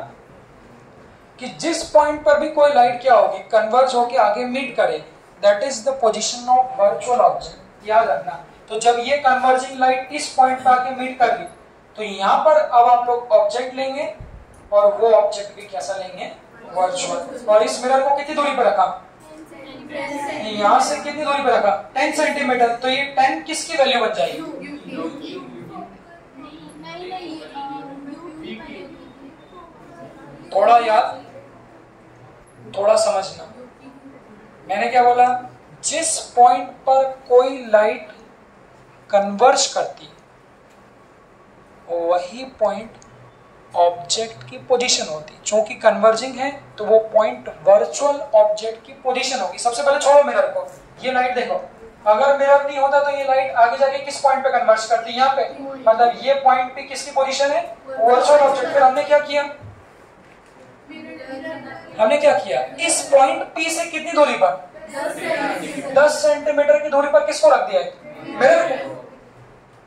कि जिस पॉइंट पर भी कोई लाइट क्या होगी कन्वर्ज होके आगे मीट करे that is the position of virtual object याद रखना। तो जब ये कन्वर्जिंग लाइट इस पॉइंट पर आके मीट कर गई तो यहाँ पर अब आप लोग ऑब्जेक्ट लेंगे और वो ऑब्जेक्ट भी कैसा लेंगे? वर्चुअल और इस मिरर को कितनी दूरी पर रखा? यहाँ से कितनी दूरी पर रखा? 10 सेंटीमीटर तो ये 10 किसकी वैल्यू बन जाएगी? थोड़ा याद थोड़ा समझना। मैंने क्या बोला? जिस पॉइंट पर कोई लाइट कन्वर्स करती वही पॉइंट ऑब्जेक्ट की पोजीशन होती क्योंकि कन्वर्जिंग है तो वो पॉइंट वर्चुअल ऑब्जेक्ट की पोजीशन होगी। सबसे पहले छोड़ो मिरर को ये लाइट देखो। अगर मिरर नहीं होता तो ये लाइट आगे जाके किस पॉइंट पे कन्वर्ज करती है? यहाँ पे। मतलब ये पॉइंट पे किसकी पोजीशन है? वर्चुअल ऑब्जेक्ट फिर हमने क्या किया? हमने क्या किया? इस पॉइंट पी से कितनी दूरी पर? 10 सेंटीमीटर की दूरी पर किसको रख दिया है? मिरर को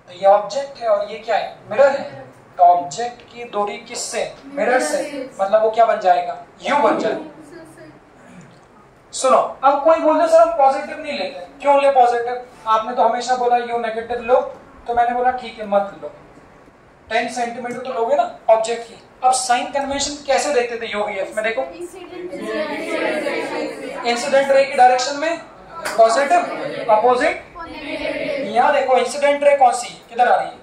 तो ये ऑब्जेक्ट है और ये क्या है? मिरर है। तो ऑब्जेक्ट की दूरी किससे? मिरर से। मतलब वो क्या बन जाएगा? यू बन जाएगा। सुनो अब कोई बोलते सर हम पॉजिटिव नहीं लेते क्यों ले पॉजिटिव आपने तो हमेशा बोला यू नेगेटिव लो। तो मैंने बोला ठीक है मत लो। 10 सेंटीमीटर तो लोगे ना ऑब्जेक्ट की। अब साइन कन्वेंशन कैसे देखते थे यूवीएफ में? देखो। इंसिडेंट रे की डायरेक्शन में? पॉजिटिव अपोजिट यहाँ देखो इंसिडेंट रे कौन सी? किधर आ रही है?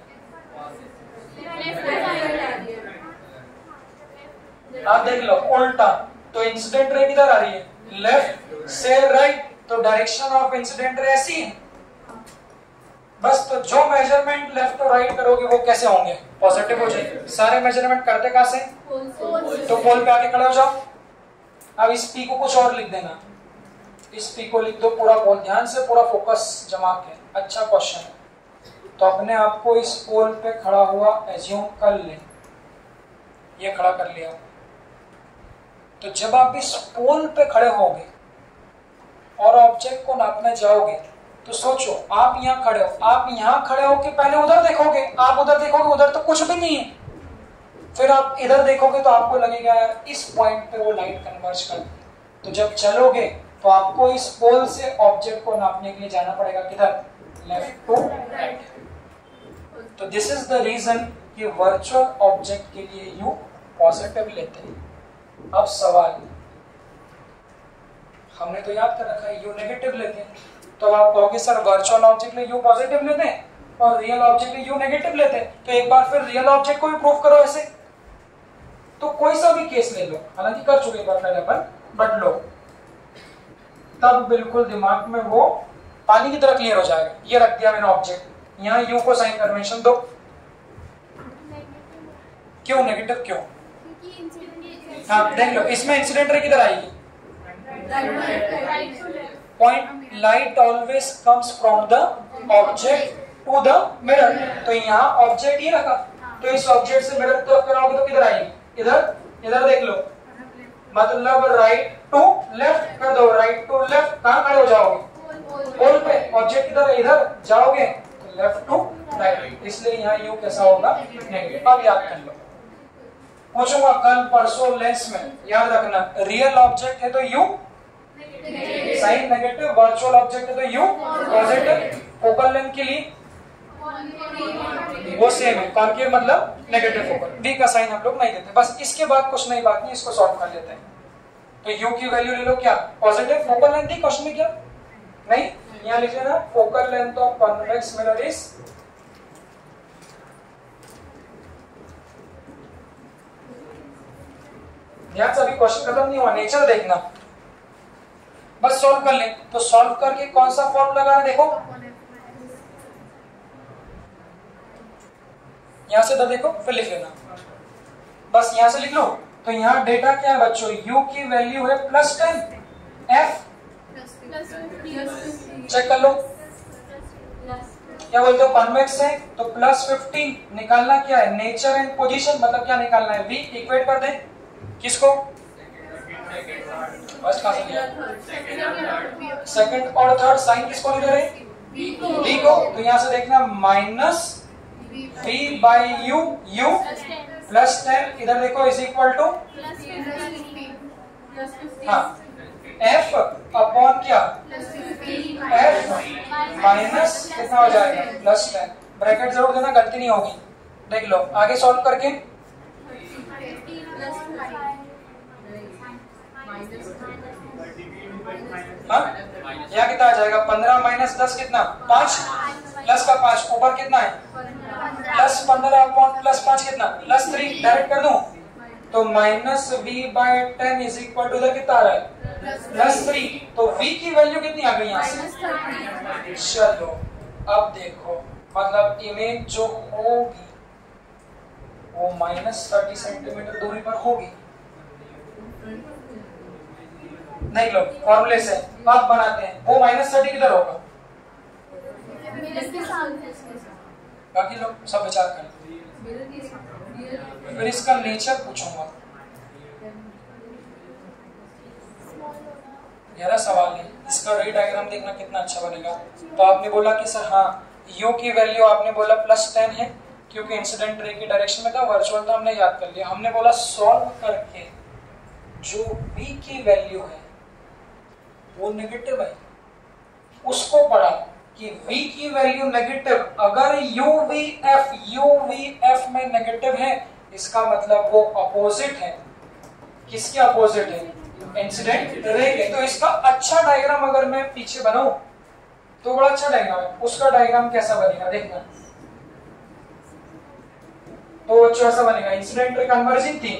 आप देख लो, उल्टा। तो इंसिडेंट रे किधर आ रही है? लेफ़्ट से राइट तो डायरेक्शन ऑफ़ इंसिडेंट रे ऐसी है। बस तो जो मेज़रमेंट लेफ़्ट और राइट करोगे, वो कैसे होंगे? पॉजिटिव हो जाएँगे। सारे मेज़रमेंट करते कहा से? तो पोल पे आके खड़े हो जाओ। अब इस पी को कुछ और लिख देना। इस पी को लिख दो, पूरा पोल। ध्यान से, पूरा फोकस जमा के। अच्छा क्वेश्चन तो अपने आप को इस पोल पे खड़ा हुआ एज्यूम कर ले। ये खड़ा कर लिया। तो जब आप इस पोल पे खड़े होंगे और ऑब्जेक्ट को नापने जाओगे तो सोचो, आप यहाँ खड़े हो। आप यहाँ खड़े हो कि पहले उधर देखोगे। आप उधर देखोगे, उधर तो कुछ भी नहीं है। फिर आप इधर देखोगे तो आपको लगेगा, यार, इस पॉइंट पे वो लाइट कन्वर्ज कर तो जब चलोगे तो आपको इस पोल से ऑब्जेक्ट को नापने के लिए जाना पड़ेगा किधर? लेफ़्ट टू राइट तो दिस इज़ द रीजन कि वर्चुअल ऑब्जेक्ट के लिए यू पॉजिटिव लेते हैं। अब सवाल। हमने तो याद कर रखा है यू नेगेटिव लेते हैं। तो आप कहोगे, सर वर्चुअल ऑब्जेक्ट में यू पॉजिटिव लेते हैं और रियल ऑब्जेक्ट में यू नेगेटिव लेते हैं। तो एक बार फिर रियल ऑब्जेक्ट को भी प्रूव करो ऐसे। तो कोई सा भी केस ले लो। हालाँकि कर चुके बार पहले अपन बट लो। तब बिल्कुल दिमाग में वो पानी की तरह क्लियर हो जाएगा। ये रख दिया मैंने ऑब्जेक्ट यहाँ यू को साइन कन्वेंशन दो। क्यों? नेगेटिव क्यों? हाँ देख लो, इसमें इंसिडेंट रे किधर आएगी? Point light always comes from the object to the mirror तो यहाँ ऑब्जेक्ट ये रखा। तो इस ऑब्जेक्ट से मिरर तरफ़ कराओगे तो किधर आएगी? इधर इधर देख लो। मतलब राइट टू लेफ़्ट कर दो। राइट टू लेफ़्ट कहाँ खड़े हो जाओगे? पोल पे। ऑब्जेक्ट किधर है? इधर। जाओगे? लेफ़्ट टू राइट इसलिए यहाँ यू कैसा होगा? नेगेटिव अब याद कर लो। पूछूँगा कल परसों लेंस में। याद रखना रियल ऑब्जेक्ट है तो u sign negative virtual object है तो यू पॉजिटिव फोकल लेंथ के लिए? वो सेम है। कॉन्केव मतलब? नेगेटिव फोकल डी का साइन हम लोग नहीं देते। बस इसके बाद कुछ नई बात नहीं, इसको सॉल्व कर लेते हैं। तो यू की वैल्यू ले लो क्या? पॉजिटिव फोकल लेंथ थी क्वेश्चन में क्या? नहीं? यहाँ लिख लेना focal length of convex mirror is ध्यान से अभी क्वेश्चन खत्म नहीं हुआ नेचर देखना। बस सॉल्व कर ले। तो सॉल्व करके कौन सा फॉर्मूला लगा रहे देखो। यहाँ से इधर देखो, फिर लिख लेना। बस यहाँ से लिख लो। तो यहाँ डेटा क्या है, बच्चों? यू की वैल्यू है plus ten f f check कर लो। क्या बोलते हो? कॉन्वेक्स है? तो प्लस फिफ्टीन निकालना क्या है? नेचर एंड पोजीशन मतलब क्या निकालना है? V इक्वेट कर दे। किसको? सेकंड और थर्ड साइन किसको लिख रहे v को। तो यहाँ से देखना माइनस v बाई u u प्लस टेन इधर देखो इज़ इक्वल टू हाँ। F अपॉन क्या? F माइनस कितना हो जाएगा? प्लस टेन ब्रैकेट ज़रूर देना, गलती नहीं होगी। देख लो, आगे सॉल्व करके। हाँ? यहाँ कितना आ जाएगा? पंद्रह माइनस दस कितना? पाँच। प्लस का पाँच, ऊपर कितना है? प्लस पंद्रह अपॉन प्लस पाँच कितना? प्लस थ्री डायरेक्ट कर दूँ? तो minus v by ten is equal to कितना आ रहा है? प्लस थ्री तो v की वैल्यू कितनी आ गई यहाँ से? चलो अब देखो मतलब इमेज जो होगी वो माइनस थर्टी सेंटीमीटर दूरी पर होगी। नहीं लो फॉर्मूले से अब बनाते हैं वो माइनस थर्टी किधर होगा? बाकी लोग सब विचार करें। फिर इसका नेचर पूछूँगा। गहरा सवाल है। इसका रे डायग्राम देखना कितना अच्छा बनेगा। तो आपने बोला कि सर हाँ यू की वैल्यू आपने बोला प्लस टेन है, क्योंकि इंसिडेंट रे की डायरेक्शन में था वर्चुअल तो हमने याद कर लिया। हमने बोला सॉल्व करके जो v की वैल्यू है, वो नेगेटिव है। उसको पढ़ा कि v की वैल्यू नेगेटिव अगर u v f, u v f में नेगेटिव है, इसका मतलब वो अपोजिट है। किसके अपोजिट है? इंसिडेंट रे तो इसका अच्छा डायग्राम अगर मैं पीछे बनाऊँ तो बड़ा अच्छा डायग्राम है। उसका डायग्राम कैसा बनेगा, देखना। तो अच्छा ऐसा बनेगा। इंसिडेंट रे कन्वर्जिंग थी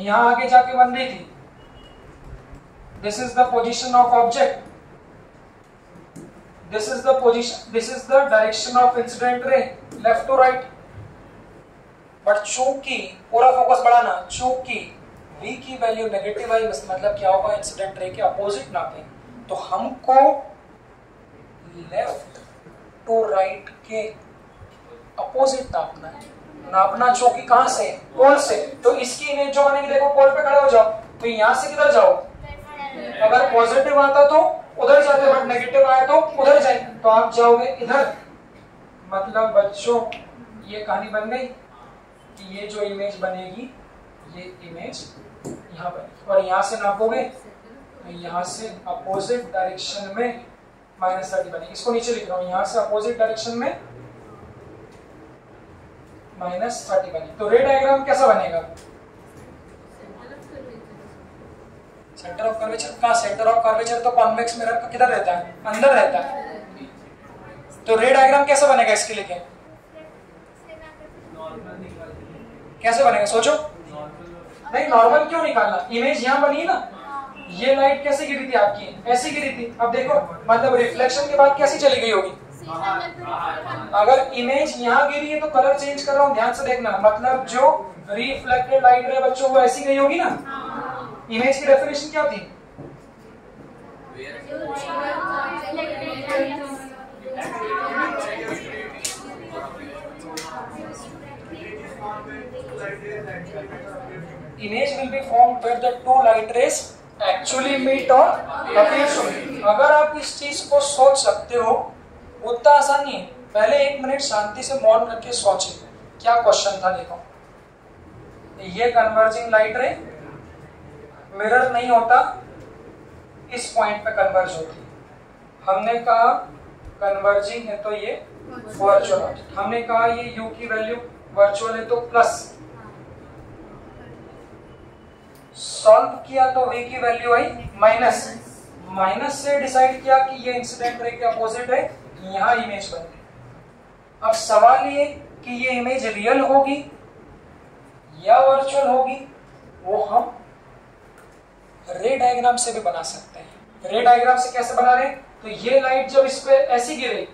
यहाँ आगे जाके बन रही थी this is the position of object this is the position, this is the direction of incident ray left to right but चूँकि, पूरा फोकस बढ़ाना, चूँकि v की वैल्यू नेगेटिव आई मतलब क्या होगा? इंसिडेंट रे के अपोजिट नापे। तो हमको लेफ़्ट टू राइट के अपोजिट नापना है। नापना चूँकि कहाँ से? पोल से। तो इसकी इमेज जो बनेगी, देखो पोल पे खड़े हो जाओ। तो यहाँ से किधर जाओ? अगर पॉजिटिव आता तो उधर जाते बट नेगेटिव आया तो उधर जाए। तो आप जाओगे इधर। मतलब बच्चों, ये कहानी बन गई कि ये जो इमेज बनेगी, ये इमेज यहाँ बनेगी और यहाँ से नापोगे तो यहाँ से अपोजिट डायरेक्शन में माइनस थर्टी बनेगी। इसको नीचे लिख रहा हूँ। यहाँ से अपोजिट डायरेक्शन में माइनस थर्टी बनेगी। तो रे डायग्राम कैसा बनेगा? सेंटर ऑफ़ कर्वेचर का सेंटर ऑफ़ कर्वेचर तो कॉन्वेक्स मिरर का किधर रहता है? अंदर रहता है। तो रे डायग्राम कैसा बनेगा इसके लिए? कैसे बनेगा? सोचो। नहीं नॉर्मल क्यों निकालना इमेज यहाँ बनी ना? ये लाइट कैसे गिरी थी आपकी? ऐसी गिरी थी। अब देखो मतलब रिफ्लेक्शन के बाद कैसी चली गई होगी? अगर इमेज यहाँ गिरी है तो कलर चेंज कर रहा हूँ, ध्यान से देखना। मतलब जो रिफ्लेक्टेड लाइट है, बच्चों, वो ऐसी गई होगी ना? इमेज की डेफिनेशन क्या थी? Image will be formed where the two light rays actually meet or appear to meet. अगर आप इस चीज़ को सोच सकते हो उतना आसान। नहीं है पहले एक मिनट शांति से मौन करके सोचे क्या क्वेश्चन था देखो। ये कन्वर्जिंग लाइट रे मिरर नहीं होता इस पॉइंट पे कन्वर्ज होती हमने कहा कन्वर्जिंग है तो ये वर्चुअल हमने कहा ये u की वैल्यू वर्चुअल है तो प्लस सॉल्व किया तो v की वैल्यू आई माइनस। माइनस से डिसाइड किया कि ये इंसिडेंट रे के अपोजिट है यहाँ इमेज बन गई अब सवाल ये कि ये इमेज रियल होगी या वर्चुअल होगी, वो हम रे डायग्राम से भी बना सकते हैं। रे डायग्राम से कैसे बना रहे तो ये लाइट जब इस पे ऐसी गिरे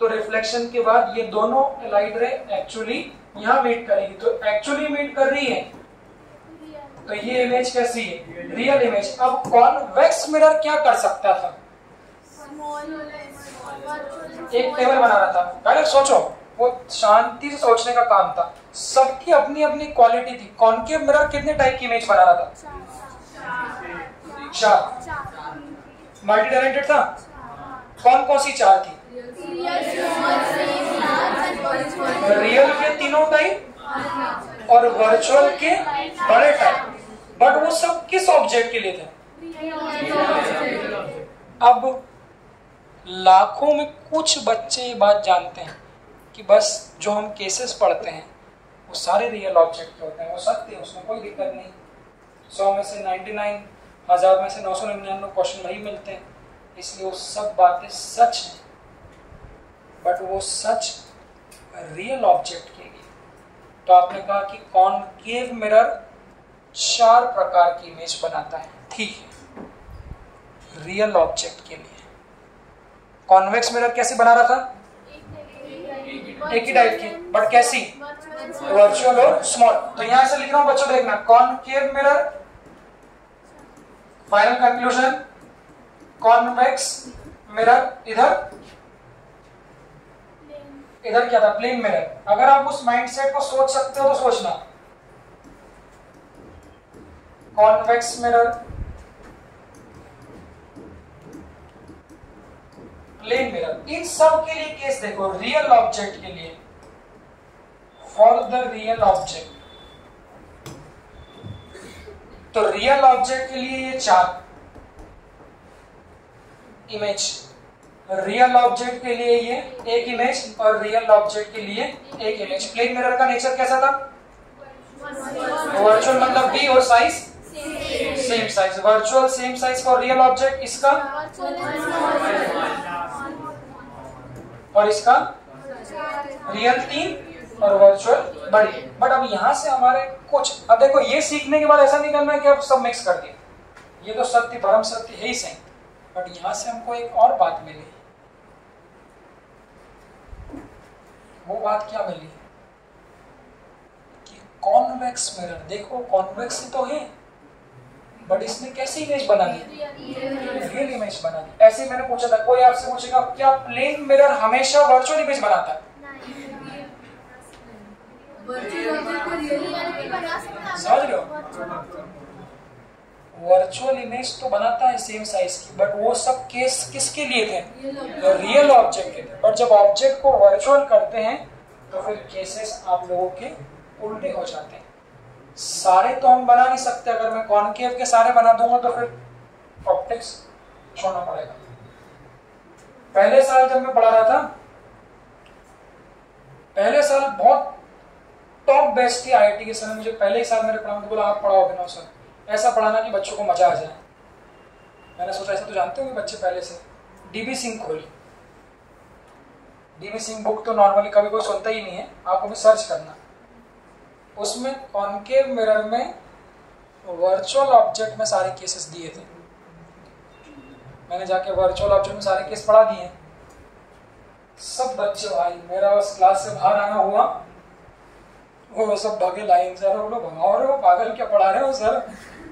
तो रिफ्लेक्शन के बाद ये दोनों लाइट रे एक्चुअली यहाँ मीट करेगी। तो एक्चुअली मीट कर रही है तो ये इमेज कैसी है? रियल इमेज अब कॉन्वेक्स मिरर क्या कर सकता था? एक टेबल बना रहा था। पहले सोचो, वो शांति से सोचने का काम था। सबकी अपनी अपनी क्वालिटी थी। कॉन्केव मिरर कितने टाइप की इमेज बना रहा था? चार। मल्टी टैलेंटेड था? कौन कौन सी चार थी? रियल के तीनों टाइप और वर्चुअल के बड़े टाइप बट वो सब किस ऑब्जेक्ट के लिए थे? अब लाखों में कुछ बच्चे ये बात जानते हैं कि बस जो हम केसेस पढ़ते हैं, वो सारे रियल ऑब्जेक्ट के होते हैं, वो सत्य है, उसमें कोई दिक्कत नहीं। सौ में से 99 हज़ार में से नौ सौ निन्यानवे क्वेश्चन वही मिलते हैं। इसलिए वो सब बातें सच हैं। बट वो सच रियल ऑब्जेक्ट के लिए। तो आपने कहा कि कॉनकेव मिरर चार प्रकार की इमेज बनाता है। ठीक है। रियल ऑब्जेक्ट के लिए। कॉन्वेक्स मिरर कैसे बना रहा था? एक ही टाइप की बट कैसी? वर्चुअल और स्मॉल तो यहाँ से लिख रहा हूँ बच्चों, देखना। Concave mirror final conclusion convex mirror इधर। इधर क्या था? प्लेन मिरर अगर आप उस माइंडसेट को सोच सकते हो तो सोचना। Convex mirror. Plane mirror. इन सब के लिए केस देखो रियल ऑब्जेक्ट के लिए। फॉर द रियल ऑब्जेक्ट तो रियल ऑब्जेक्ट के लिए ये चार इमेज रियल ऑब्जेक्ट के लिए ये एक इमेज और रियल ऑब्जेक्ट के लिए एक इमेज प्लेन मिरर का नेचर कैसा था? वर्चुअल मतलब बी और size same size virtual same size for real object इसका और इसका? रियल तीन और वर्चुअल बड़ी बट अब यहाँ से हमारे कुछ, अब देखो, ये सीखने के बाद ऐसा नहीं करना है कि अब सब मिक्स कर दिए। ये तो सत्य, परम सत्य है ही सही। बट यहाँ से हमको एक और बात मिली। वो बात क्या मिली? कि कॉन्वेक्स मिरर देखो कॉन्वेक्स तो है। बट इसने कैसी इमेज बना दी रियल इमेज बना दी ऐसे मैंने पूछा था, कोई आपसे पूछेगा, क्या प्लेन मिरर हमेशा वर्चुअल इमेज बनाता है? समझ रहे हो? वर्चुअल इमेज तो बनाता है सेम साइज़ की बट वो सब केस किसके लिए थे? रियल ऑब्जेक्ट के थे। बट जब ऑब्जेक्ट को वर्चुअल करते हैं तो फिर केसेस आप लोगों के उल्टे हो जाते हैं। सारे तो हम बना नहीं सकते, अगर मैं कॉनकेव के सारे बना दूँगा तो फिर ऑप्टिक्स छोड़ना पड़ेगा। पहले साल जब मैं पढ़ा रहा था, पहले साल बहुत टॉप बेस्ट थी आईआईटी के समय। मुझे पहले ही साल मेरे पढ़ा बोला, आप पढ़ाओ अभिनव सर। ऐसा पढ़ाना कि बच्चों को मज़ा आ जाए। मैंने सोचा, ऐसा तो जानते हो बच्चे पहले से। डीबी सिंह खोली। डीबी सिंह बुक तो नॉर्मली कभी कोई सुनता ही नहीं है आपको भी सर्च करना। उसमें कॉन्केव मिरर में वर्चुअल ऑब्जेक्ट में सारे केसेस दिए थे। मैंने जाके वर्चुअल ऑब्जेक्ट में सारे केस पढ़ा दिए। सब बच्चे, भाई, मेरा उस क्लास से बाहर आना हुआ। वो सब भागे लाइन से, अरे बोलो भगाओ रहे हो पागल क्या पढ़ा रहे हो, सर?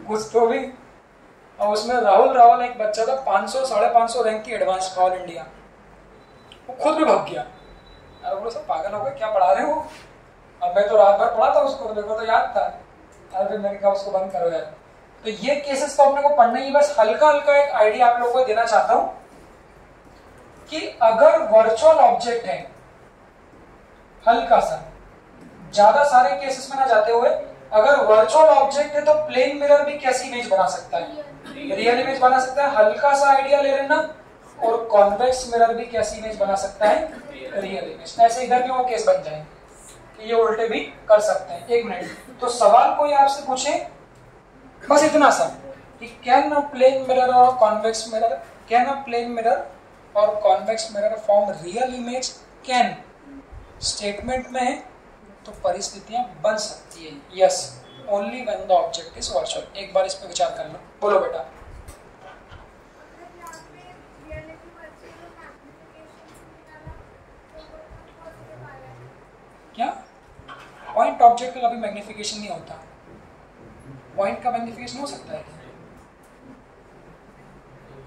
कुछ तो भी। और उसमें राहुल रावल एक बच्चा था 500 साढ़े पाँच रैंक की एडवांस ऑल इंडिया वो खुद भी भाग गया। अरे बोलो सब पागल हो गए, क्या पढ़ा रहे हो? अब मैं तो रात भर पढ़ा था उसको मेरे को तो याद था। अरे फिर मैंने कहा उसको बंद करो यार। तो ये केसेस तो अपने को पढ़ना ही बस हल्का हल्का एक आइडिया आप लोगों को देना चाहता हूँ कि अगर वर्चुअल ऑब्जेक्ट है हल्का सा ज़्यादा सारे केसेस में ना जाते हुए अगर वर्चुअल ऑब्जेक्ट है तो प्लेन मिरर भी कैसी इमेज बना सकता है? रियल इमेज बना सकता है हल्का सा आइडिया ले लेना और कॉन्वेक्स मिरर भी कैसी इमेज बना सकता है? रियल इमेज ऐसे इधर भी वो केस बन जाएँगे। कि ये उल्टे भी कर सकते हैं। एक मिनट। तो सवाल कोई आपसे पूछे? बस इतना सा। कि कैन अ प्लेन मिरर और convex mirror can a plane mirror और convex mirror form real image can statement में है तो परिस्थितियाँ बन सकती है। Yes only when the object is virtual एक बार इस पर विचार कर लो। बोलो बेटा। क्या? पॉइंट ऑब्जेक्ट का कभी मैग्निफिकेशन नहीं होता। पॉइंट का मैग्निफिकेशन हो सकता है।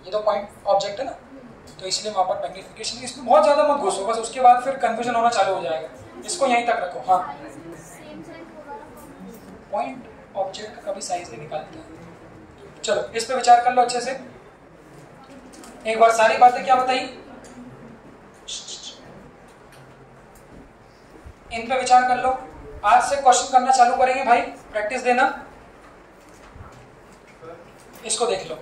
ये तो पॉइंट ऑब्जेक्ट है ना। तो इसलिए वहाँ पर मैग्निफिकेशन इसमें बहुत ज़्यादा मत घुसो। बस उसके बाद फिर कंफ्यूजन होना चालू हो जाएगा। इसको यहीं तक रखो। हाँ। पॉइंट ऑब्जेक्ट का कभी साइज़ नहीं निकालते। चलो, इस पर विचार कर लो अच्छे से। एक बार सारी बातें क्या बताई? इन पे विचार कर लो। आज से क्वेश्चन करना चालू करेंगे भाई। प्रैक्टिस देना। इसको देख लो।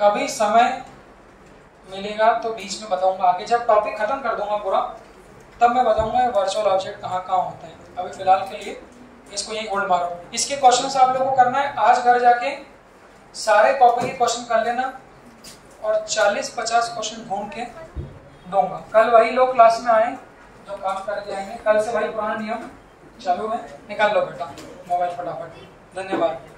कभी समय मिलेगा तो बीच में बताऊँगा आगे। जब टॉपिक खत्म कर दूँगा पूरा, तब मैं बताऊँगा वर्चुअल ऑब्जेक्ट कहाँ कहाँ होते हैं। अभी फ़िलहाल के लिए इसको यही होल्ड मारो। इसके क्वेश्चन आप लोगों को करना है। आज घर जाके सारे कॉपी के क्वेश्चन कर लेना। और 40-50 क्वेश्चन ढूंढ के दूँगा। कल वही लोग क्लास में आए, जो काम करके आएँगे। कल से वही पुराना नियम चालू है। निकाल लो बेटा, मोबाइल फटाफट। धन्यवाद।